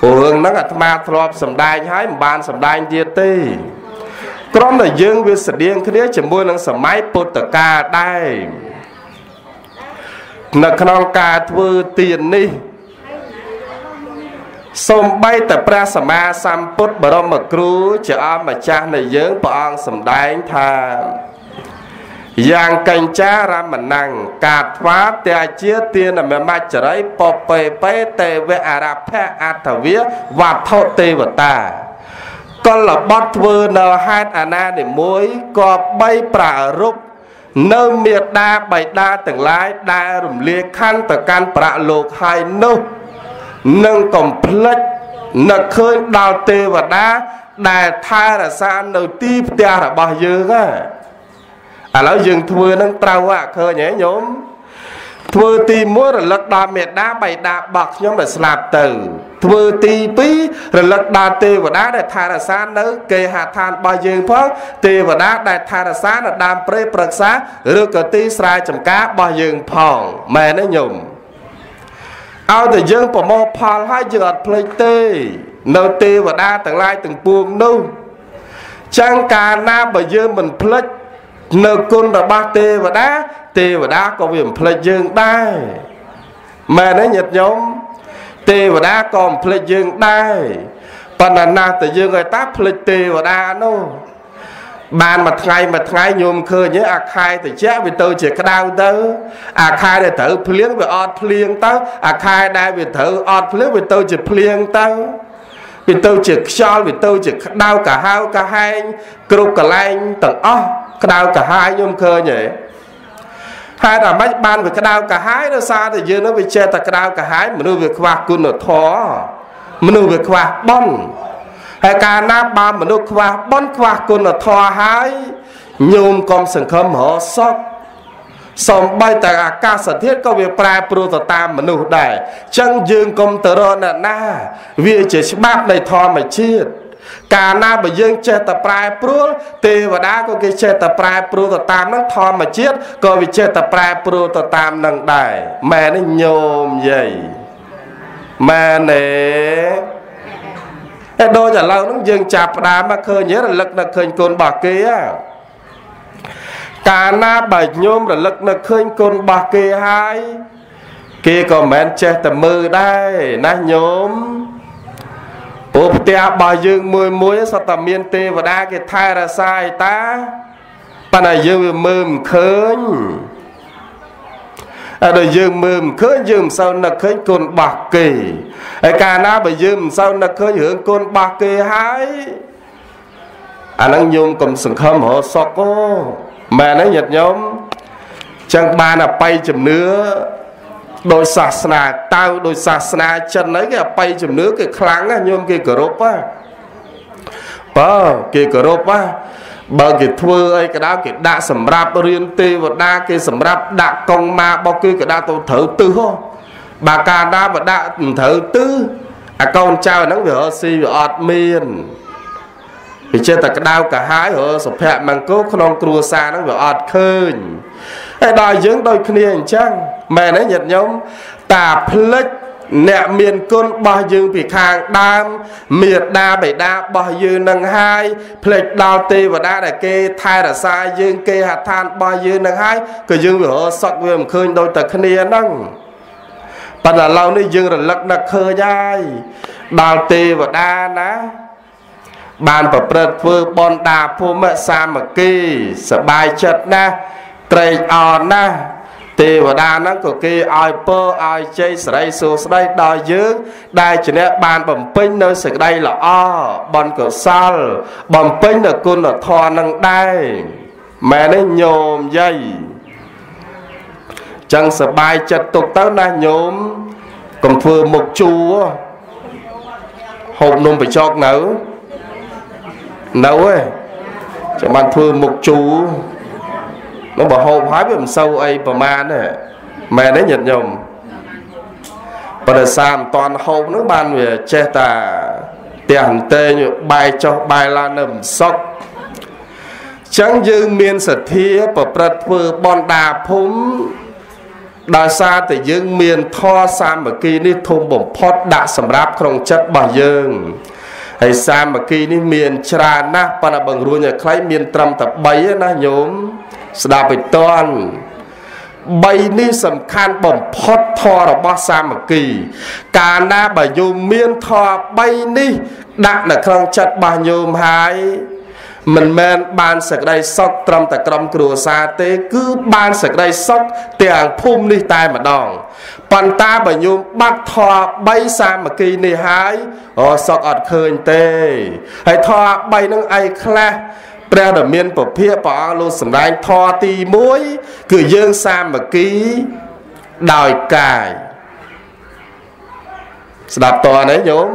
ព្រោះរឿងហ្នឹងអាត្មាធ្លាប់សម្ដែងហើយមិនបានសម្ដែងទៀតទេគ្រាន់តែយើងវាស្តៀងគ្នាជាមួយនឹងសម័យពុទ្ធកាលដែរនៅក្នុងការធ្វើទាននេះសំបីតែព្រះសម្មាសម្ពុទ្ធបរមគ្រូជាអម្ចាស់នៃយើងព្រះអង្គសម្ដែងថា យ៉ាងកញ្ចារមណੰកាថ្វាតាជាទានមមច្ចរិយពពេពេទេវអរភៈអថវិវត្ថុទេវតាកលបត់ធ្វើនៅហេតុអាណានិមួយក៏បីប្រារព្ធនៅមេដាបៃតាទាំងឡាយដែលរំលាយខណ្ឌទៅកាន់ប្រាក់លោកហើយនោះនឹងកំភ្លេចនឹកឃើញដល់ទេវតាដែលថែរក្សានៅទីផ្ទះរបស់យើងហ่ะ ឥឡូវយើងធ្វើនឹងត្រូវហ่ะឃើញហ៎ញោមធ្វើទី1រលឹកដល់មេដាបៃតារបស់ខ្ញុំដែលស្លាប់ទៅ ធ្វើទី2រលឹកដល់ទេវតាដែលថែរក្សានៅគេហដ្ឋានរបស់យើងផងទេវតាដែលថែរក្សានៅដើមព្រៃប្រឹក្សាឬក៏ទីស្រែចម្ការរបស់យើងផងមែនទេញោមឲ្យតែយើងប្រមោផលហើយយើងអត់ភ្លេចទេ នៅទេវតាទាំងឡាយទាំងពួងនោះចឹងកាលណាបើយើងមិនភ្លេច នៅគុណរបស់ទេវតា ទេវតាក៏វាមិនភ្លេចយើងដែរមែនទេញាតិញោមទេវតាក៏មិនភ្លេចយើងដែរប៉ុន្តែណាស់តែយើងឲ្យតាភ្លេចទេវតានោះបានមួយថ្ងៃមួយថ្ងៃញោមឃើញអាខែតិចវាទៅជាក្តៅទៅអាខែដែលត្រូវភ្លៀងវាអត់ភ្លៀងទៅអាខែដែលវាត្រូវអត់ភ្លៀងវាទៅជាភ្លៀងទៅវាទៅជាខ្យល់វាទៅជាក្តៅកាហាវកាហែងគ្រប់កន្លែងទាំងអស់ ក្តៅកាហាយញោមឃើញទេហេតុអ្ម៉េចបានវាក្តៅកាហាយដោយសារតែយើងនឹងវាចេះតែក្តៅកាហាយមនុស្សវាខ្វះគុណធម៌មនុស្សវាខ្វះបុណ្យហើយកាលណាបើមនុស្សខ្វះបុណ្យខ្វះគុណធម៌ហើយញោមកុំសង្ឃឹមរកសុខសំបីតែអាកាសធាតុក៏វាប្រែប្រួលទៅតាមមនុស្សដែរអញ្ចឹងយើងកុំទៅរកអ្នកណា វាជាច្បាប់នៃធម្មជាតិ កាលណាបើយើងចេះតែប្រែប្រួលទេវតាក៏គេចេះតែប្រែប្រួលទៅតាមនឹងធម្មជាតិក៏វាចេះតែប្រែប្រួលទៅតាមនឹងដែរម៉ែនេះញោមយាយម៉ែនេះតែដូចឥឡូវហ្នឹងយើងចាប់ផ្ដើមមកឃើញរលឹកនឹកឃើញគុណរបស់គេហ่าកាលណាបើញោមរលឹកនឹកឃើញគុណរបស់គេហើយគេក៏មិនមែនចេះតែមើលដែរណាញោមអូ ផ្ទះរបស់យើងមួយមួយសតតែមានទេវតាគេថែរក្សាឯតាប៉ុន្តែយើងវាមើលមិនឃើញអត់ដល់យើងមើលមិនឃើញយើងមិនសូវនឹកឃើញគុណរបស់គេហើយកាលណាបើយើងមិនសូវនឹកឃើញរឿងគុណរបស់គេហើយអាហ្នឹងញោមកុំសង្ឃឹមរកសុកអូមែនទេញាតិញោមចឹងបានអបិយជំនឿ ដោយសាសនាតៅដោយសាសនាចិនហ្នឹងគេអបិយជំនឿគេខ្លាំងណាញោមគេគោរពណាបើគេគោរពណាបើគេធ្វើអីក៏ដោយគេដាក់សម្រាប់រៀនទេវតាគេសម្រាប់ដាក់កងម៉ារបស់គេក៏ដាក់ទៅត្រូវទឹះហ៎បើកាលណាបើដាក់ត្រូវទឹះអាកូនចៅហ្នឹងវារស់ស៊ីវាអត់មានវាចេះតែក្តៅកាហាយរសុភមង្គលក្នុងគ្រួសារហ្នឹងវាអត់ឃើញហើយដល់យើងដូចគ្នាអញ្ចឹង មែនទេញាតិញោមតាផ្លិចអ្នកមានគុណរបស់យើងពីខាងដើមមេដាបេដារបស់យើងនឹងហើយផ្លេចដល់ទេវតាដែលគេថែរក្សាយើងគេហដ្ឋានរបស់យើងនឹងហើយក៏យើងវារសក់វាមិនឃើញដូចតែគ្នាហ្នឹងប៉ុន្តែឥឡូវនេះយើងរលឹកនឹកឃើញហើយដល់ទេវតាណាបានប្រព្រឹត្តធ្វើបនដាភូមិសាមគ្គីសបាយចិត្តណាស់ត្រេកអរណាស់ ទេវតាហ្នឹងក៏គេឲ្យពរឲ្យជ័យសិរីសួស្តីដល់យើង ដែលជាអ្នកបានបំពេញនៅសេចក្តីល្អបនកុសល បំពេញនៅគុណធម៌នឹងដែរម៉ែនេះញោមយាយចឹងសបាយចិត្តទុកទៅណាញោមកុំធ្វើមុខជួហូបនំបញ្ចុកនៅនៅឯចាំបានធ្វើមុខជូរ នោះបើហូបហើយវាមិនសូវអីប្រមាណទេមែនទេញាតិញោមបើតែសាមិនតាន់ហូបនោះបានវាចេះតាផ្ទះអន្តែងបាយចុះបាយឡើងនៅមិនសុខចឹងយើងមានសទ្ធាប្រព្រឹត្តធ្វើបនដាភូមិដោយសារតែយើងមានធម៌សាមគ្គីនេះធំបំផុតដាក់សម្រាប់ក្នុងចិត្តរបស់យើងហើយសាមគ្គីនេះមានច្រើនណាស់ប៉ុន្តែបង្រួញឲ្យខ្លីមានត្រឹមតែ3ណាញោម ស្ដាប់ឲ្យតន់3នេះសំខាន់បំផុតធម៌របស់សាមគ្គី កាលណាបើញោមមានធម៌3នេះ ដាក់នៅក្នុងចិត្តរបស់ញោមហើយមិនមែនបានសក្តីសុខត្រឹមតែក្រុមគ្រួសារទេគឺបានសក្តីសុខទាំងភូមិនេះតែម្ដងប៉ុន្តែបើញោមបាត់ធម៌3សាមគ្គីនេះហើយអូសុខអត់ឃើញទេហើយធម៌3នឹងអីខ្លះ ព្រះដ៏មានពភាព្រះអង្គលោកសម្ដែងធម៌ទី1គឺយើងសាមគ្គីដោយកាយស្ដាប់តើណាញោម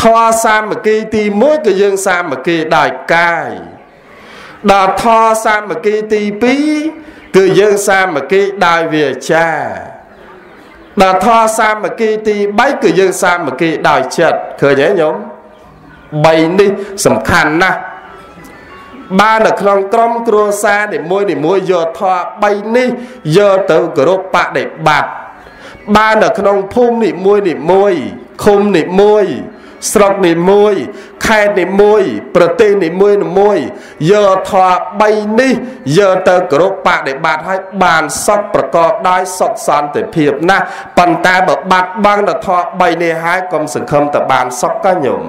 ធម៌សាមគ្គីទី1គឺយើងសាមគ្គីដោយកាយដល់ធម៌សាមគ្គីទី2គឺយើងសាមគ្គីដោយវាចាដល់ធម៌សាមគ្គីទី3គឺយើងសាមគ្គីដោយចិត្តឃើញទេញោម3នេះសំខាន់ណាស់ បាននៅក្នុងក្រុមគ្រួសារនីមួយនីមួយយកធម៌3នេះយកទៅគោរពបដិបត្តិបាននៅក្នុងភូមិនីមួយនីមួយឃុំនីមួយស្រុកនីមួយខេត្តនីមួយប្រទេសនីមួយនីមួយយកធម៌3នេះយកទៅគោរពបដិបត្តិឲ្យបានសុខប្រកបដោយសុខសន្តិភាពណាស់ប៉ុន្តែបើបាត់បង់ដល់ធម៌3នេះហើយកុំសង្ឃឹមតែបានសុខក៏ញោម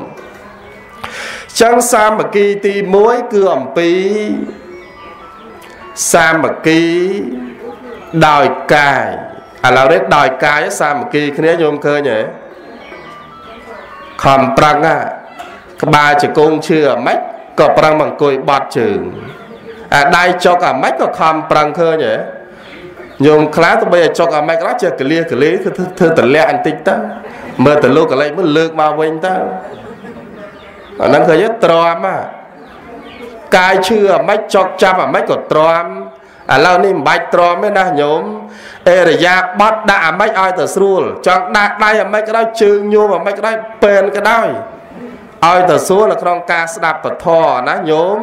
ចឹងសាមគ្គីទី1គឺអំពីសាមគ្គីដោយកាយឥឡូវនេះដោយកាយសាមគ្គីគ្នាញោមឃើញទេខំប្រឹងក្បាលជង្គង់ឈឺអាម៉េចក៏ប្រឹងមកអង្គុយបត់ជើងអាដៃចុកអាម៉េចក៏ខំប្រឹងឃើញហ៎ញោមខ្លះទៅបីឲ្យចុកអាម៉េចក៏ចេះកលៀកលីគឺធ្វើតលាក់បន្តិចទៅមើលទៅលោកកលេចមើលលើកមកវិញទៅ អាហ្នឹងឃើញទ្រាំកាយឈឺអាម៉េចចុកចាប់អាម៉េចក៏ទ្រាំឥឡូវនេះមិនបាច់ទ្រាំទេណាញោមអេរយាបត់ដាក់អាម៉េចឲ្យទៅស្រួលចង់ដាក់ដៃអាម៉េចក៏ដោយជើងញោមអាម៉េចក៏ដោយពេនក៏ដោយឲ្យទៅសួរនៅក្នុងការស្ដាប់ពធណាញោម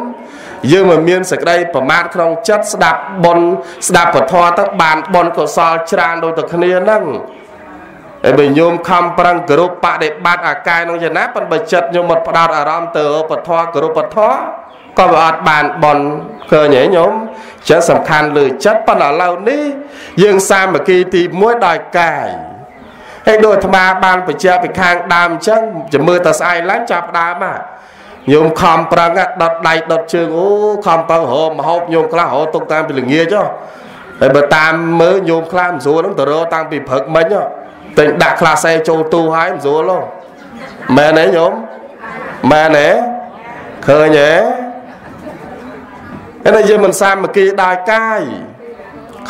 យើងមិនមានសេចក្តីប្រមាទក្នុងចិត្តស្ដាប់បុណ្យស្ដាប់ពធទៅបានបុណ្យកុសលច្រើនដូចតែគ្នាហ្នឹង ហើយបើញោមខំប្រឹងគោរពបដិបត្តិអាកាយក្នុងយ៉ាងណាប៉ុន្តែចិត្តញោមមកផ្ដោតអារម្មណ៍ទៅពធគោរពពធក៏វាអត់បានបនឃើញទេញោមចឹងសំខាន់លើចិត្តប៉ុន្តែឥឡូវនេះយើងសាមគ្គីទី1ដោយកាយហើយដូចអាត្មាបានបញ្ជាក់ពីខាងដើមអញ្ចឹងជំមើតស្អែកឡើងចាប់ដើមហ่ะញោមខំប្រឹងដុតដៃដុតជើងអូខំប្រឹងរមហូបញោមខ្លះរទុកតាមពីល្ងាចហ៎ហើយបើតាមមើលញោមខ្លះមិនស្រួលហ្នឹងទៅរកតាំងពីព្រឹកមិញហ៎ តែដាក់ខ្លះសេចូលទូហើយមិនស្រួលហ៎មែនទេញោមមែនទេឃើញទេហើយយើងមិនសាមគ្គីដោយកាយ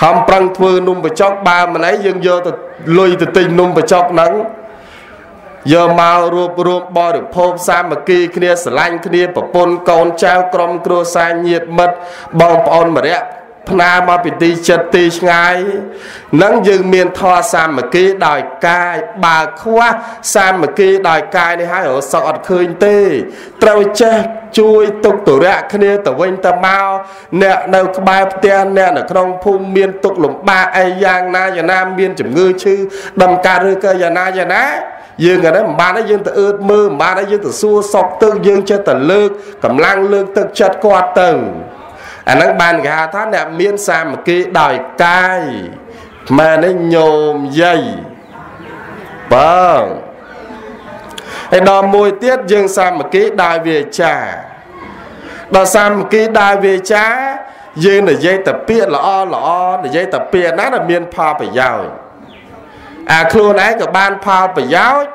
ខំប្រឹងធ្វើនំបញ្ចុកបើមិនអីយើងយកទៅលុយទៅទិញនំបញ្ចុកហ្នឹងយកមករួបរวมបរិភោគសាមគ្គីគ្នាស្រឡាញ់គ្នាប្រពន្ធកូនចៅក្រុមគ្រួសារញាតិមិត្តបងប្អូនម្នាក់ ផ្នាមកពីទីចិត្តទីឆ្ងាយនឹងយើងមានធម៌សាមគ្គីដោយកាយបើខ្វះសាមគ្គីដោយកាយនេះហើយរសឹកអត់ឃើញទេ ត្រូវចេះជួយទុកទរៈគ្នាទៅវិញទៅមកអ្នកនៅក្បែរផ្ទះអ្នកនៅក្នុងភូមិមានទុកលំបាកអីយ៉ាងណាយ៉ាងណាមានជំងឺឈឺដំកើតឬក៏យ៉ាងណាយ៉ាងណាយើងក៏ដែរមិនបានដែរយើងទៅអឺតមើលមិនបានដែរយើងទៅសួរសពទឹកយើងចេះតែលើកកម្លាំងលើកទឹកចិត្តគាត់ទៅ អាហ្នឹងបានគេហៅថាអ្នកមានសាមគ្គីដោយកាយម៉ែនេះញោមយាយបងហើយដល់មួយទៀតយើងសាមគ្គីដោយវាចាដល់សាមគ្គីដោយវាចាយើងនិយាយតែពាក្យល្អល្អនិយាយតែពាក្យណាដែលមានផលប្រយោជន៍អាខ្លួនឯងក៏បានផលប្រយោជន៍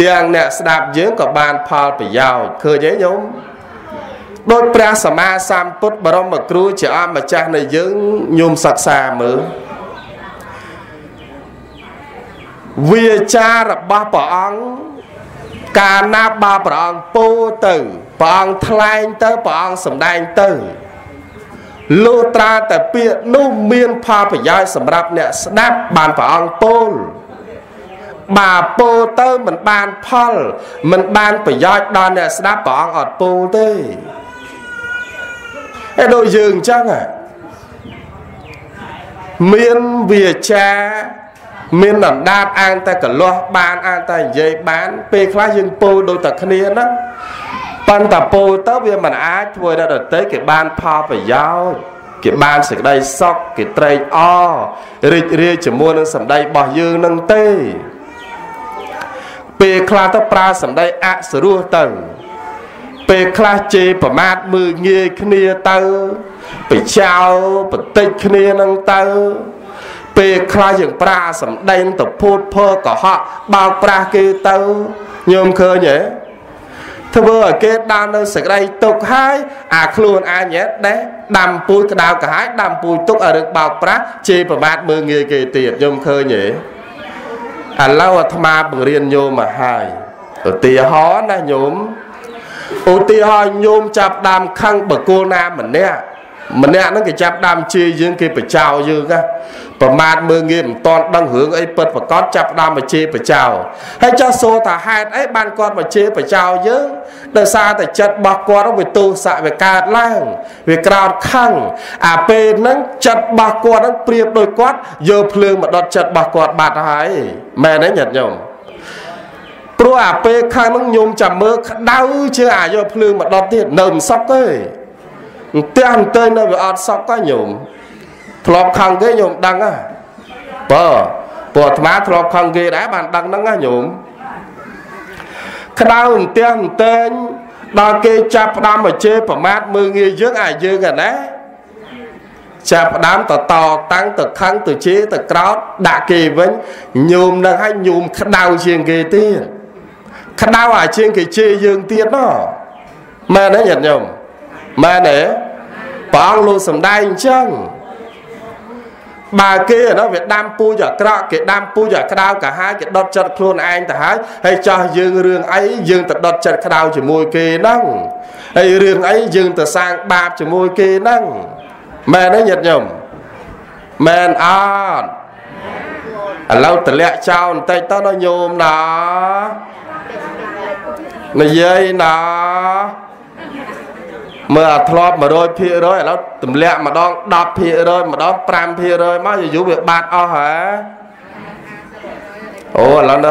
ទាំងអ្នកស្ដាប់យើងក៏បានផលប្រយោជន៍ឃើញទេញោម ដោយព្រះសម្មាសម្ពុទ្ធបរមគ្រូជាអម្ចាស់នៃយើងញោមសិក្សាមើលវាចារបស់ព្រះអង្គកាលណាបើព្រះអង្គពោទៅព្រះអង្គថ្លែងទៅព្រះអង្គសម្ដែងទៅលុះត្រាតែពាក្យនោះមានផលប្រយោជន៍សម្រាប់អ្នកស្ដាប់បានព្រះអង្គពោលបើពោលទៅមិនបានផលមិនបានប្រយោជន៍ដល់អ្នកស្ដាប់ព្រះអង្គអត់ពោលទេ ឯដូចយើងអញ្ចឹងមានវាចាមានអណ្ដាតអានតែកលាស់បានអានតែនិយាយបាន ពេលខ្លះយើងពោលដូចតែគ្នាណាប៉ុន្តែពោលទៅវាមិនអាចធ្វើដល់ដតីគេបានផលប្រយោជន៍គេបានសេចក្តីសុខគេត្រេកអររីករាយជាមួយនឹងសម្ដីរបស់យើងនឹងទេពេលខ្លះទៅប្រើសម្ដីអសរោះទៅ ពេលខ្លះជេរប្រមាថមើលងាយគ្នាទៅបិចោបន្តិចគ្នានឹងទៅពេលខ្លះយើងប្រាសម្ដែងទៅភូតភើកុហកបោកប្រាស់គេទៅញោមឃើញទេធ្វើឲ្យគេដាំនៅសេចក្តីទុកហើយអាខ្លួនអញដែរដាំពូជក្តៅកាហាយដាំពូជទុកឲ្យរឿងបោកប្រាស់ជេរប្រមាថមើលងាយគេទៀតញោមឃើញទេឥឡូវអាត្មាបង្រៀនញោមមកហើយឧទាហរណ៍ណាញោម ឧទាហរណ៍ញោមចាប់ដើមខឹងបកគលណាម្នាក់ម្នាក់ហ្នឹងគេចាប់ដើមជេរយើងគេបចោយើងណាប្រមាថមើងងាយមិនតន់ដឹងរឿងអីពិតប្រកបចាប់ដើមមកជេរបចោហើយចោះសួរថាហេតុអីបានគាត់មកជេរបចោយើងដោយសារតែចិត្តរបស់គាត់វាទោសៈវាកើតឡើងវាក្រោតខឹងអាពេលហ្នឹងចិត្តរបស់គាត់ហ្នឹងប្រៀបដោយគាត់យកភ្លើងមកដុតចិត្តរបស់គាត់បាត់ហើយមែនទេញាតិញោម ព្រោះអាពេលខាងហ្នឹងញោមចាំមើលក្តៅជឿអាយកភ្លើងមកដុតទៀតនៅមិនសុខទេអន្ទះអន្ទើនៅវាអត់សុខក៏ញោមធ្លាប់ខឹងគេញោមដឹងហ៎បើព្រោះអាត្មាធ្លាប់ខឹងគេដែរបានដឹងហ្នឹងណាញោមក្តៅអន្ទះអន្ទែងដល់គេចាប់ផ្ដើមមកជេរប្រមាថមើងងាយយើងអាយើងអាណាចាប់ផ្ដើមតតតាំងទៅខឹងទៅជេរទៅក្រោតដាក់គេវិញញោមនឹងឲ្យញោមក្តៅជាងគេទៀត ក្តៅអាជាងគេជេរយើងទៀតណមែនទេញាតិញោមមែនទេព្រះអង្គលោកសំដែងអញ្ចឹងបើគេណាវាដាំពូជអាក្រក់គេដាំពូជអាក្តៅកាហាយគេដុតចិត្តខ្លួនឯងទៅហើយហើយចោះយើងរឿងអីយើងទៅដុតចិត្តក្តៅជាមួយគេហ្នឹងហើយរឿងអីយើងទៅសាងបាបជាមួយគេហ្នឹងមែនទេញាតិញោមមែនអត់ឥឡូវតម្លាក់ចោលបន្តិចទៅដល់ញោមណា និយាយណាមើលអាធ្លាប់100%ឥឡូវទម្លាក់ម្ដង10%ម្ដង5%មកយូរវាបាត់អស់ហ៎អូឥឡូវនៅ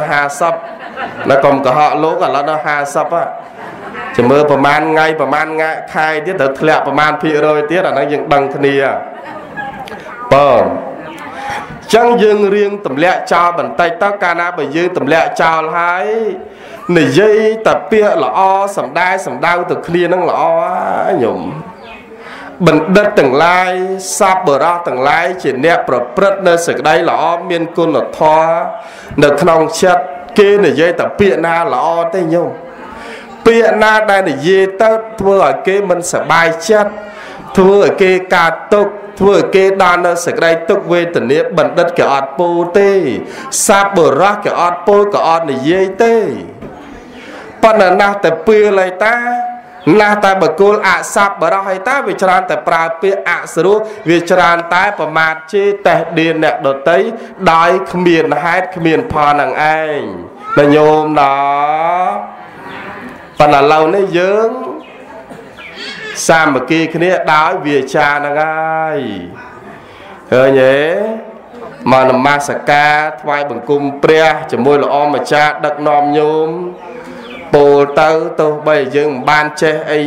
50នៅកុំកុហកលោកឥឡូវនៅ50ហ៎ចាំមើលប្រហែលថ្ងៃប្រហែលងាខែទៀតត្រូវធ្លាក់ប្រហែលភាគរយទៀតអាហ្នឹងយើងដឹងគ្នាបើចឹងយើងរៀងទម្លាក់ចោលបន្តិចទៅកាលណាបើយើងទម្លាក់ចោលហើយ និយាយតែពាក្យល្អសំដែសំដៅទៅគ្នានឹងល្អញោមបណ្ឌិតទាំងឡាយសពបរោះទាំងឡាយជាអ្នកប្រព្រឹត្តនៅសេចក្តីល្អមានគុណធម៌នៅក្នុងចិត្តគេនិយាយតែពាក្យណាល្អទេញោមពាក្យណាដែលនិយាយទៅធ្វើឲ្យគេមិនសប្បាយចិត្តធ្វើឲ្យគេកើតទុក្ខធ្វើឲ្យគេដល់នៅសេចក្តីទុក្ខវេទនាបណ្ឌិតគេអត់ពោលទេសពបរោះគេអត់ពោលក៏អត់និយាយទេ ប៉ុន្តែណាស់តែពឿលៃតាណាស់តែបកុលអស័ព្ទបរោះហើយតាវាច្រើនតែប្រើពាក្យអសរុវាច្រើនតែប្រមាថជេតេះឌៀនអ្នកដតីដោយគ្មានហេតុគ្មានផលនឹងឯងណាញោមណាប៉ុន្តែឥឡូវនេះយើងសាមគ្គីគ្នាដោយវាចាហ្នឹងហើយឃើញទេមកនមស្ការថ្វាយបង្គំព្រះជាមួយល្អម្ចាស់ដឹកនាំញោម ពោលទៅទោះបីយើងមិនបានចេះអី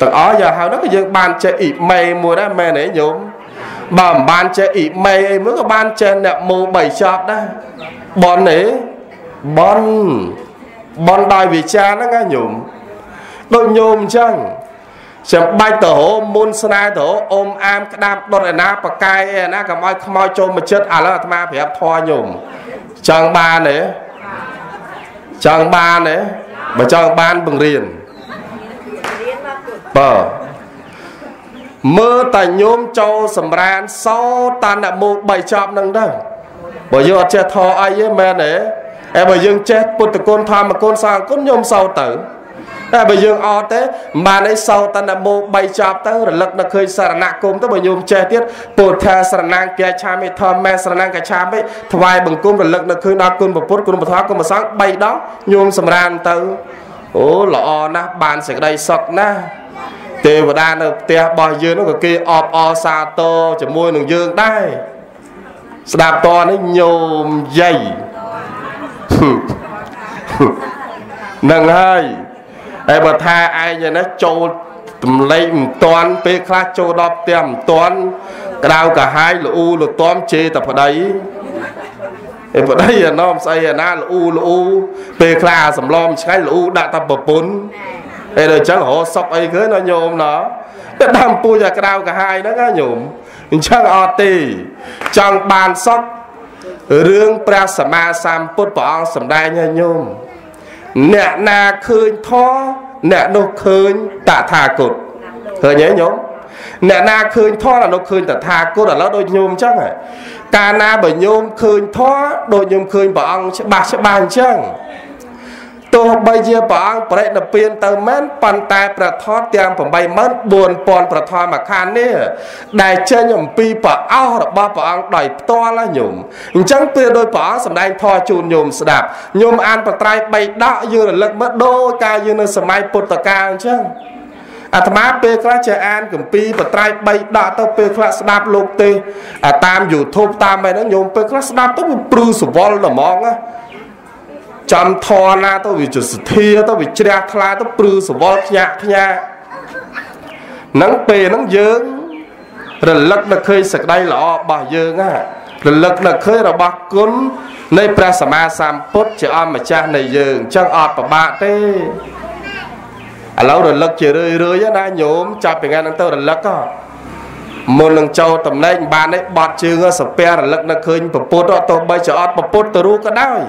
ទាំងអស់យ៉ាងហៅនោះក៏យើងបានចេះអ៊ីមេមួយដែរមែនទេញោមបើមិនបានចេះអ៊ីមេអីមួយក៏បានចេះអ្នកមូ3ចប់ដែរបនទេបនបនដោយវិចារហ្នឹងណាញោមដូចញោមអញ្ចឹងចាំបាច់ទៅរោមុនស្នេហ៍ទៅអ៊ំអាមក្តាប់ដុតឯណាបកាយឯណាកុំឲ្យខ្មោចចូលមកចិត្តឥឡូវអាត្មាប្រាប់ធွာញោមចង់បានទេចង់បានទេ បើចង់បានបង្រៀនបើមើលតែញោមចូលសម្រានសោតានមោ3ចប់នឹងទៅបើយើងអត់ចេះធေါ်អីទេមែនទេតែបើយើងចេះពុទ្ធគុណធម្មគុណសង្ឃគុណញោមសោទៅ តែបើយើងអត់ទេមិនបានអីសោតនមោ3ចប់ទៅរលឹកនៅឃើញសារណៈគុំទៅបើញោមចេះទៀតពុទ្ធាស្រណាងកាឆាមិធម្មស្រណាងកាឆាមិថ្វាយបង្គំរលឹកនៅឃើញដល់គុណពុទ្ធគុណពធគុណប្រសង3ដងញោមសម្រានទៅអូល្អណាស់បានសេចក្តីសុខណាស់ទេវតានៅផ្ទះរបស់យើងនោះក៏គេអបអសាទរជាមួយនឹងយើងដែរស្ដាប់តនេះញោមយាយនឹងហើយ ហើយបើថាឯងណាចូលទំលេងមិនតាន់ពេលខ្លះចូលដល់ផ្ទះមិនតាន់ក្តៅកាហាយលូលទាំជេរតែប្តីឯប្តីអាណោមស្អីអាណាលូលូពេលខ្លះសំឡំឆ្ងាញ់លូដាក់តែប្រពន្ធឯដល់អញ្ចឹងរសុកអីឃើញណាញោមណាតែដើមពូជអាក្តៅកាហាយហ្នឹងណាញោមអញ្ចឹងអត់ទេចង់បានសុខរឿងព្រះសម្មាសម្ពុទ្ធព្រះអង្គសម្ដែងឲ្យញោម អ្នកណាឃើញធម៌អ្នកនោះឃើញតថាគតឃើញទេញោមអ្នកណាឃើញធម៌អ្នកនោះឃើញតថាគតឥឡូវដូចញោមអញ្ចឹងកាលណាបើញោមឃើញធម៌ដូចញោមឃើញព្រះអង្គច្បាស់ច្បាស់អញ្ចឹង ទោះបីជាព្រះអង្គបរិនិព្វានទៅមែនប៉ុន្តែប្រថតទាំង84000ប្រថតមកខាននេះដែលចេញអំពីប្រអស់របស់ព្រះអង្គដោយផ្ទាល់ញោមអញ្ចឹងពេលដោយព្រះអង្គសម្ដែងធម៌ជូនញោមស្ដាប់ញោមអានបត្រៃ3ដកយើងរលឹកមកដូចកាលយើងនៅសម័យពុទ្ធកាលអញ្ចឹងអាត្មាពេលខ្លះចេះអានគម្ពីរបត្រៃ3ដកទៅពេលខ្លះស្ដាប់លោកទេតាម YouTube តាមអីហ្នឹងញោមពេលខ្លះស្ដាប់ទៅវាព្រឺសវល់តែហ្មងណា ចំធរណាទៅវាជាសធាទៅវាជ្រះថ្លាទៅព្រឺសវល់ខ្ញាក់ខ្ញានឹងពេលហ្នឹងយើងរលឹកនឹកឃើញសក្តីល្អរបស់យើងណារលឹកនឹកឃើញរបស់គុណនៃព្រះសម្មាសម្ពុទ្ធជាអម្ចាស់នៃយើងអញ្ចឹងអត់ប្របាក់ទេឥឡូវរលឹកជារឿយរឿយណាញោមចាប់ពីថ្ងៃហ្នឹងទៅរលឹកមុននឹងចូលតំណែងបានឯបត់ជើងសពះរលឹកនឹកឃើញពពុទ្ធទោះបីជាអត់ពពុទ្ធទៅរូក៏ដោយ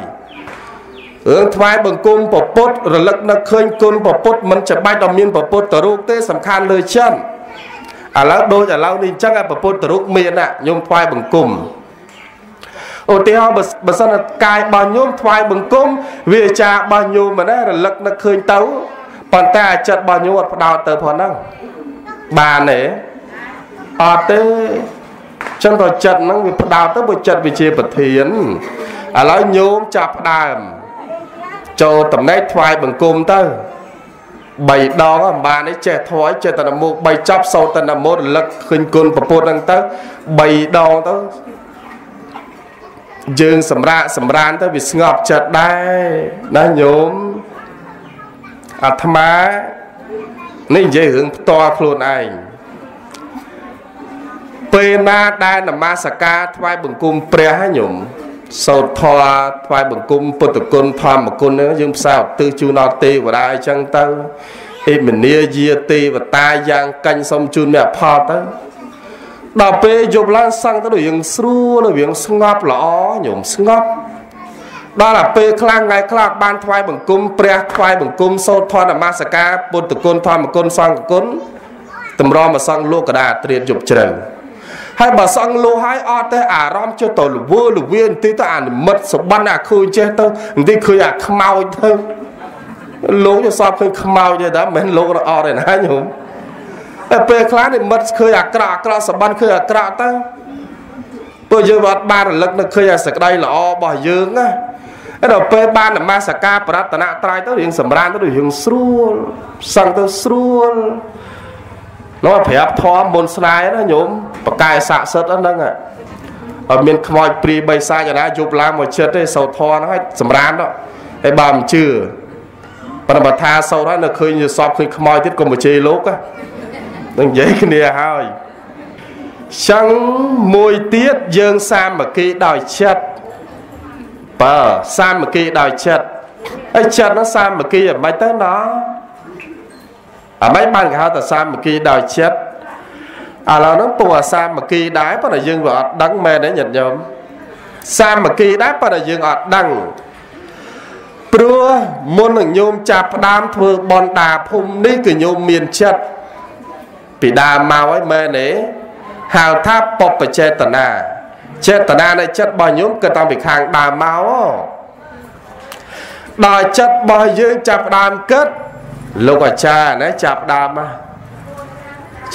រឿងថ្វាយបង្គំពពុទ្ធរលឹកនឹកឃើញគុណពពុទ្ធមិនច្បាច់ដល់មានពពុទ្ធទៅរូបទេសំខាន់លើចិនឥឡូវដូចឥឡូវនេះអញ្ចឹងពពុទ្ធទៅរូបមានណាញោមថ្វាយបង្គំឧទាហរណ៍បើសិនកាយរបស់ញោមថ្វាយបង្គំវាចារបស់ញោមណារលឹកនឹកឃើញទៅប៉ុន្តែអាចិត្តរបស់ញោមអត់ផ្ដោតទៅផងហ្នឹងបានទេអត់ទេចឹងទៅចិត្តហ្នឹងវាផ្ដោតទៅបើចិត្តវាជាប្រធានឥឡូវញោមចាប់ផ្ដើម ចូលតំណែងថ្វាយបង្គំទៅ3ដងអំបាននេះចេះធွာយចេះតនមុខ3ចប់សោតនមោរលឹកឃើញគុណពពុទ្ធហ្នឹងទៅ3ដងទៅយើងសម្រាកសម្រានទៅវាស្ងប់ចិត្តដែរណាញោមអាត្មានេះនិយាយរឿងផ្ទាល់ខ្លួនឯងពេលណាដែលនមស្ការថ្វាយបង្គំព្រះញោម សោតធរថ្វាយបង្គំពុទ្ធគុណធម្មគុណហ្នឹងយើងផ្សាយឧទ្ទិសជូនដល់ទេវតាអញ្ចឹងទៅអេមនីយាទេវតាយ៉ាងកាញ់សុំជូនមេផលទៅដល់ពេលយប់ឡើងសឹងទៅរៀងស្រួលរៀងស្ងប់ល្អញោមស្ងប់ដល់តែពេលខ្លាំងថ្ងៃខ្លះបានថ្វាយបង្គំព្រះថ្វាយបង្គំសូត្រធម៌នមស្ការពុទ្ធគុណធម្មគុណសង្ឃគុណតម្រាំមកសង្ឃលោកកដាត្រៀតយប់ជ្រៅ ហើយបើសង្ឃលោហើយអត់ទេអារម្មណ៍ជិះទៅលវលវាបន្តិចទៅអានិមិត្តសបន់អាឃើញចេះទៅបន្តិចឃើញអាខ្មោចទៅលោកយល់សពឃើញខ្មោចទេតាមិនមែនលោកអត់ទេណាញោមតែពេលខ្លះនិមិត្តឃើញអាក្រក់អាក្រក់សបន់ឃើញអាក្រក់ទៅព្រោះយើងអត់បានរលឹកនឹកឃើញអាសក្តីល្អរបស់យើងណាដល់ពេលបាននមស្ការប្រតនត្រ័យទៅរៀងសម្រានទៅរៀងស្រួលសឹងទៅស្រួល នោះប្រាប់ធម៌មុនស្នេហ៍ណាញោមបកែស័ក្តិសិទ្ធហ្នឹងអត់មានខ្មោចព្រាយបីសាចណាយប់ឡើងមកចិត្តទេសោធរហ្នឹងឲ្យសម្រានទៅហើយបើមិនជឿប៉ុន្តែបើថាសោតហើយនៅឃើញយសពឃើញខ្មោចទៀតក៏មកជេរលោកហ្នឹងនិយាយគ្នាហើយចឹងមួយទៀតយើងសាមគ្គីដោយចិត្តបើសាមគ្គីដោយចិត្តហើយចិត្តនោះសាមគ្គីអ្មេចទៅណោះ អ្មេចបានគេហៅថាសាមគ្គីដោយចិត្តឥឡូវហ្នឹងពូអាសាមគ្គីដែរប៉ុន្តែយើងវាអត់ដឹងមែនទេញាតិញោមសាមគ្គីដែរប៉ុន្តែយើងអត់ដឹងព្រោះមុននឹងញោមចាប់ផ្ដើមធ្វើបនដាភូមិនេះគឺញោមមានចិត្តពីដើមមកហើយមែនទេហៅថាបពចេតនាចេតនានៃចិត្តរបស់ញោមគឺតាំងពីខាងដើមមកដល់ចិត្តរបស់យើងចាប់ដើមគិត លោកអាចារ្យណាចាប់ដើមមក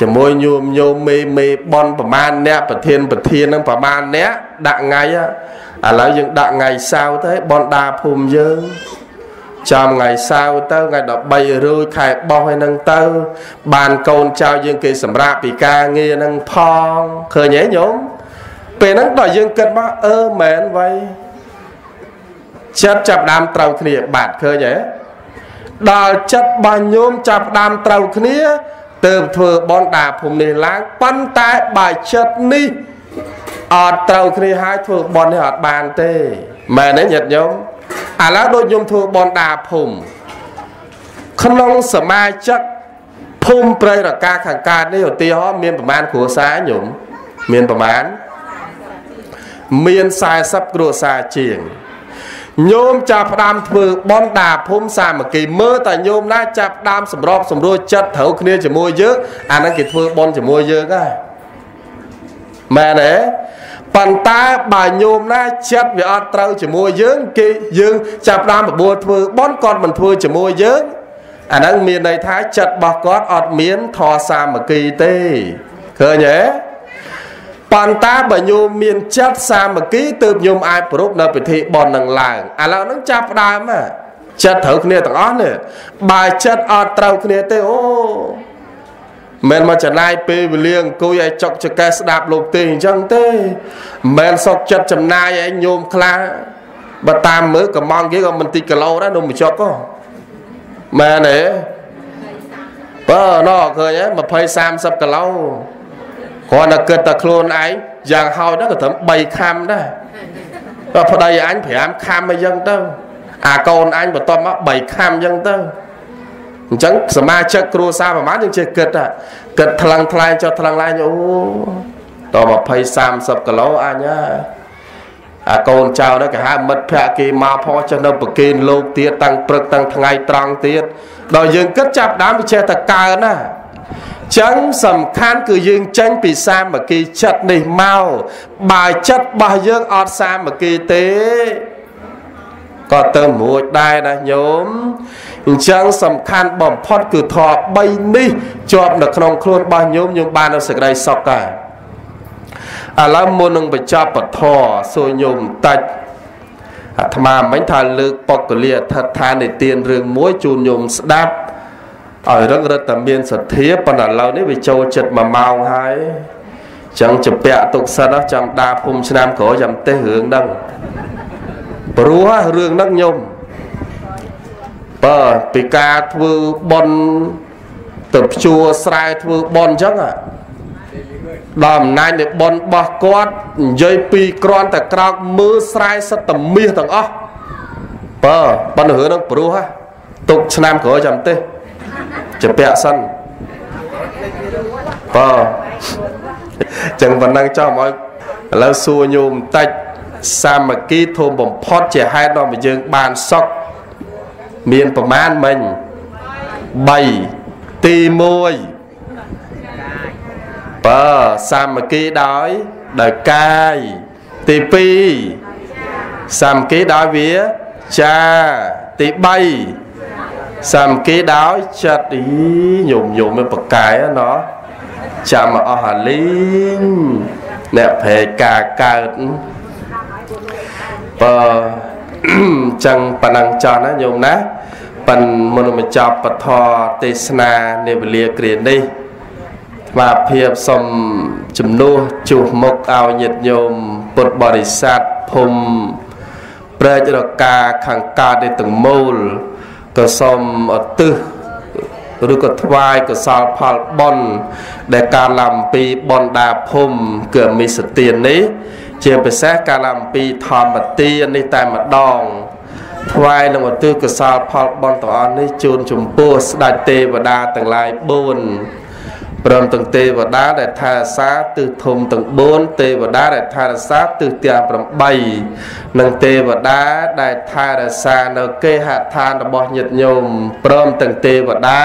ជាមួយញោមញោមមេមេបនប្រមាណអ្នកប្រធានប្រធាននឹងប្រមាណអ្នកដាក់ថ្ងៃឥឡូវយើងដាក់ថ្ងៃសៅរ៍ទៅបនដាភូមិយើងចាំថ្ងៃសៅរ៍ទៅថ្ងៃ13រួចខែបោះហើយនឹងទៅ បានកូនចៅយើងគេសម្រាប់ពីការងារនឹងផងឃើញទេញោមពេលហ្នឹងដល់យើងគិតមកអឺមែនវៃចិត្តចាប់ដើមត្រូវគ្នាបាទឃើញទេ ដល់ចិត្តរបស់ញោមចាប់ដើមត្រូវគ្នាទើបធ្វើបនដាភូមិនេះឡើងប៉ុន្តែបើចិត្តនេះអត់ត្រូវគ្នាហើយធ្វើបននេះអត់បានទេមែនទេញាតិញោមឥឡូវដូចញោមធ្វើបនដាភូមិក្នុងសមាជិកភូមិព្រៃរកាខាងកើតនេះឧទាហរណ៍មានប្រមាណគ្រួសារញោមមានប្រមាណមាន40គ្រួសារជាង ញោមចាប់ផ្ដើមធ្វើបនដាភូមិសាមគ្គីមើលតែញោមណាចាប់ផ្ដើមសម្របសម្រួលចិត្តត្រូវគ្នាជាមួយយើងអាហ្នឹងគេធ្វើបនជាមួយយើងហើយមែនទេប៉ុន្តែបើញោមណាចិត្តវាអត់ត្រូវជាមួយយើងគេយើងចាប់ផ្ដើមបបួលធ្វើបនគាត់មិនធ្វើជាមួយយើងអាហ្នឹងមានន័យថាចិត្តរបស់គាត់អត់មានធម៌សាមគ្គីទេឃើញទេ ប៉ុន្តែបើញោមមានចិត្តសាមគ្គីទើបញោមអាចប្រពនៅពិធីបន់នឹងឡើងឥឡូវហ្នឹងចាប់ផ្ដើមចិត្តត្រូវគ្នាទាំងអស់នេះបើចិត្តអត់ត្រូវគ្នាទេអូមិនមកចំណាយពេលវេលាអង្គុយឲ្យចុកចកេះស្ដាប់លោកទេអញ្ចឹងទេមិនសុកចិត្តចំណាយឲ្យញោមខ្លះបើតាមមើលកំងគេក៏មិនតិចគីឡូដែរនំចុកក៏មែនទេបើណោឃើញ20 30គីឡូ គ្រាន់តែគិតតែខ្លួនឯងយ៉ាងហោចហ្នឹងក៏ត្រឹម3ខាំដែរបើប្តីអញ5ខាំអីចឹងទៅអាកូនអញបន្ទាប់មក3ខាំចឹងទៅអញ្ចឹងសមាជិកគ្រួសារប្រហែលយើងចេះគិតគិតថ្លឹងថ្លែងចុះថ្លឹងឡើងអូត20 30គីឡូអញហ่าអាកូនចៅនោះគេហៅមិត្តភក្តិគេមកផុសចុះនៅប្រគេនលោកទៀតតាំងព្រឹកតាំងថ្ងៃត្រង់ទៀតដល់យើងគិតចាប់ដើមវាចេះតែកើណា ចឹងសំខាន់គឺយើងចេញពីសាមគ្គីចិត្តនេះមកបើចិត្តរបស់យើងអត់សាមគ្គីទេក៏ទៅរួចដែរណាញោមអញ្ចឹងសំខាន់បំផុតគឺធម៌3នេះជាប់នៅក្នុងខ្លួនរបស់ញោមញោមបាននៅសេចក្តីសុខដែរឥឡូវមុននឹងបញ្ចប់ពធសួរញោមតិចអាត្មាមិញថាលើកបុគ្គលិកអធិដ្ឋាននៃទានរឿងមួយជូនញោមស្ដាប់ ឲ្យរឹងរឹតតែមានសទ្ធាប៉ុន្តែឥឡូវនេះវាចូលចិត្ត1ម៉ោងហើយចឹងជពាក់ទុកសិនចាំដាភូមិឆ្នាំក្រោយចាំទេសរឿងហ្នឹងព្រោះរឿងហ្នឹងញោមបើពីការធ្វើបន់ទៅភ្ជួរស្រែធ្វើបន់អញ្ចឹងដល់អំណាចនៃបន់របស់គាត់និយាយពីក្រាន់តែក្រោកមើលស្រែសិតតមាសទាំងអស់បើប៉ុន្តែរឿងហ្នឹងព្រោះទុកឆ្នាំក្រោយចាំទេស ជពាក់សិនបើចឹងប៉ុណ្ណឹងចោះមកឥឡូវសួរញោមបន្តិចសាមគ្គីធំបំផុតជាហេតុនាំឲ្យយើងបានសុខមានប្រមាណមិញ3ទី1បើសាមគ្គីដោយដោយកាយទី2សាមគ្គីដោយវាចាទី3 សាមគ្គីដោយចិត្តអីញោមញោមមិនប្រកែណោះចាំអស់អាលីងអ្នកប្រែការកើតបើចឹងប៉ណ្ណឹងចោះណាញោមណាប៉ិនមុនមកចប់ពធទេសនានាវេលាគ្រានេះថ្មភាពសូមជំនួសជួសមុខឲ្យញាតិញោមពុទ្ធបរិស័ទភូមិប្រែករកាខាងកើតនៃទាំងមូល ក៏សូមឧទ្ទិសឬក៏ថ្វាយកសលផលបុណ្យដែលការលំពីបុណ្យដាភូមិគឺមិសទាននេះ ជាពិសេសការលំពីធម្មទាននេះតែម្ដងថ្វាយនឹងឧទ្ទិសកុសលផលបុណ្យទាំងអស់នេះជូនចំពោះស្ដេចទេវតាទាំងឡាយ4 ព្រមទាំងទេវតាដែលថែរក្សាទិសធំទាំង4ទេវតាដែលថែរក្សាទិសទាំង8និងទេវតាដែលថែរក្សានៅគេហដ្ឋានរបស់ញាតិញោមព្រមទាំងទេវតា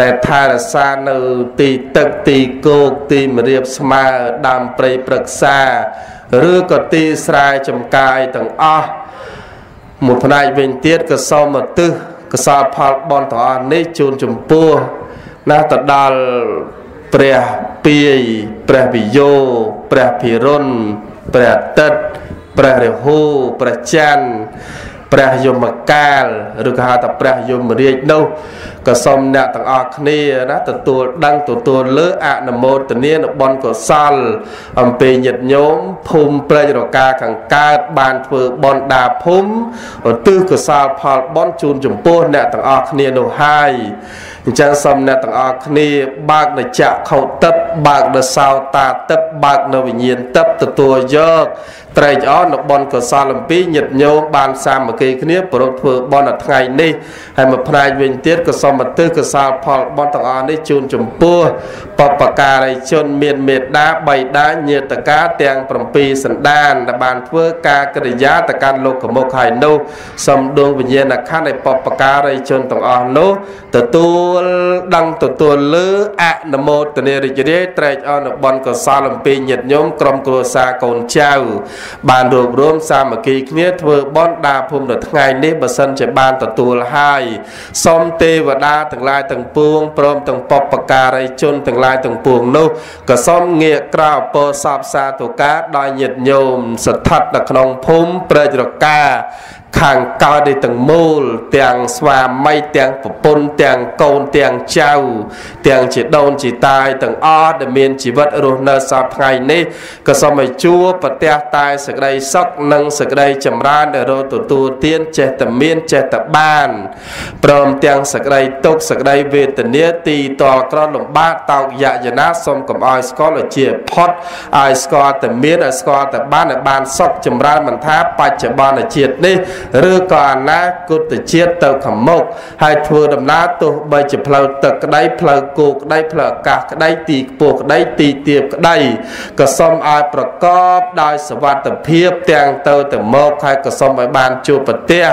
ដែលថែរក្សានៅទីទឹកទីគោកទីមរៀបស្មើដើមព្រៃព្រឹក្សាឬក៏ទីស្រែចំកាយទាំងអស់មួយផ្នែកវិញទៀតក៏សូមឧទ្ទិសកសលផលបន់ទាំងអស់នេះជូនចំពោះ ណាទៅដល់ព្រះពាយព្រះវិយោព្រះភិរុនព្រះអាទិត្យព្រះរាហូព្រះច័ន្ទព្រះយមកាលឬក៏ហៅថាព្រះយមរាជនោះក៏សូមអ្នកទាំងអស់គ្នាណាទទួលដឹងទទួលលើអនុមោទនានៅបុណ្យកុសល អំពីញាតិញោមភូមិប្រេចរកាខាងកើតបានធ្វើបុណ្យដាភូមិឧទ្ទិសកុសលផលបុណ្យជូនចំពោះអ្នកទាំងអស់គ្នានោះហើយ អញ្ចឹងសូមអ្នកទាំងអស់គ្នាបើកនៅចក្ខុទឹកបើកនៅសោតាទឹកបើកនៅវិញ្ញាណទឹកទទួលយកត្រេកអរនៅបុណ្យកុសលអំពីញាតិញោមបានសាមគ្គីគ្នាប្រពធ្វើបុណ្យនៅថ្ងៃនេះហើយមួយផ្នែកវិញទៀតក៏សូមឧទ្ទិសកុសលផលបុណ្យទាំងអស់នេះជូនចំពោះបពការីជនមានមេត្តាបៃតាញាតិកាទាំង7សន្តានដែលបានធ្វើការកិរិយាទៅកាន់លោកមុខហើយនោះសូមដួងវិញ្ញាណក្ខន្ធនៃបពការីជនទាំងអស់នោះទទួលដឹងទទួលលើអនុមោទនារីករាយត្រេកអរនៅបុណ្យកុសលអំពីញាតិញោមក្រុមគ្រួសារកូនចៅបានរួបរวมសាមគ្គីគ្នាធ្វើបន់ដាភូមិនៅថ្ងៃនេះបើសិនជាបានទទួលហើយសូមទេវតាទាំងឡាយទាំងពួងព្រមទាំងបពការីជនទាំងឡាយទាំងពួងនោះក៏សូមងាកក្រៅពោសពសាទុកាដល់ញាតិញោមស្ថិតនៅក្នុងភូមិប្រេចរកា ខាងកើតឯទាំងមូល ទាំងស្វាមីទាំងប្រពន្ធទាំងកូនទាំងចៅ ទាំងជាដូនជាតាយទាំងអស់ដែលមានជីវិតរស់នៅសពថ្ងៃនេះក៏សូមឲ្យជួបប្រទះតែសេចក្តីសុខនិងសេចក្តីចម្រើនដែលរកទទួលទានចេះតែមានចេះតែបានព្រមទាំងសេចក្តីទុក្ខសេចក្តីវេទនាទីតលក្រលំបាកតោកយយណាសូមកុំឲ្យស្គាល់ឲ្យជាផុតឲ្យស្គាល់តែមានឲ្យស្គាល់តែបានឲ្យបានសុខចម្រើនមិនថាបច្ចុប្បន្នជាតិនេះឬក៏អនាគតជាតិទៅខាងមុខហើយធ្វើដំណើរទោះបីជាផ្លូវទឹកក្តីផ្លូវគោក្តីផ្លូវអាកាសក្តីទីខ្ពស់ក្តីទីទាបក្តីក៏សូមឲ្យប្រកបដោយសวัสดิភាពទាំងទៅទៅមកហើយក៏សូមឲ្យបានជួបប្រទះ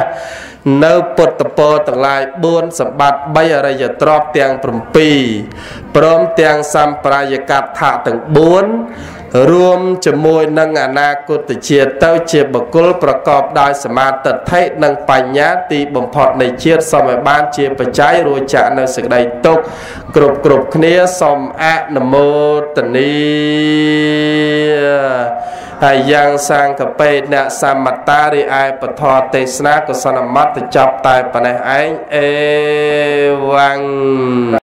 នៅពុទ្ធពរទាំងឡាយ4សម្បត្តិ3អរិយទ្រព្យទាំង7ព្រមទាំងសម្ប្រាយកថាទាំង4 រួមជាមួយនឹងអនាគតជាតិទៅជាបុគ្គលប្រកបដោយសមាទិដ្ឋិនិងបញ្ញាទីបំផុតនៃជាតិសូមឲ្យបានជាបច្ច័យរួចចាក់នៅសេចក្តីទុកគ្រប់គ្រប់គ្នាសូមអនុមោទនីហើយយ៉ាងសាងកបេអ្នកសមតារីឯពធទេសនាកុសលមត្តចប់តែប៉ុណ្ណេះឯងអេវ៉ាំង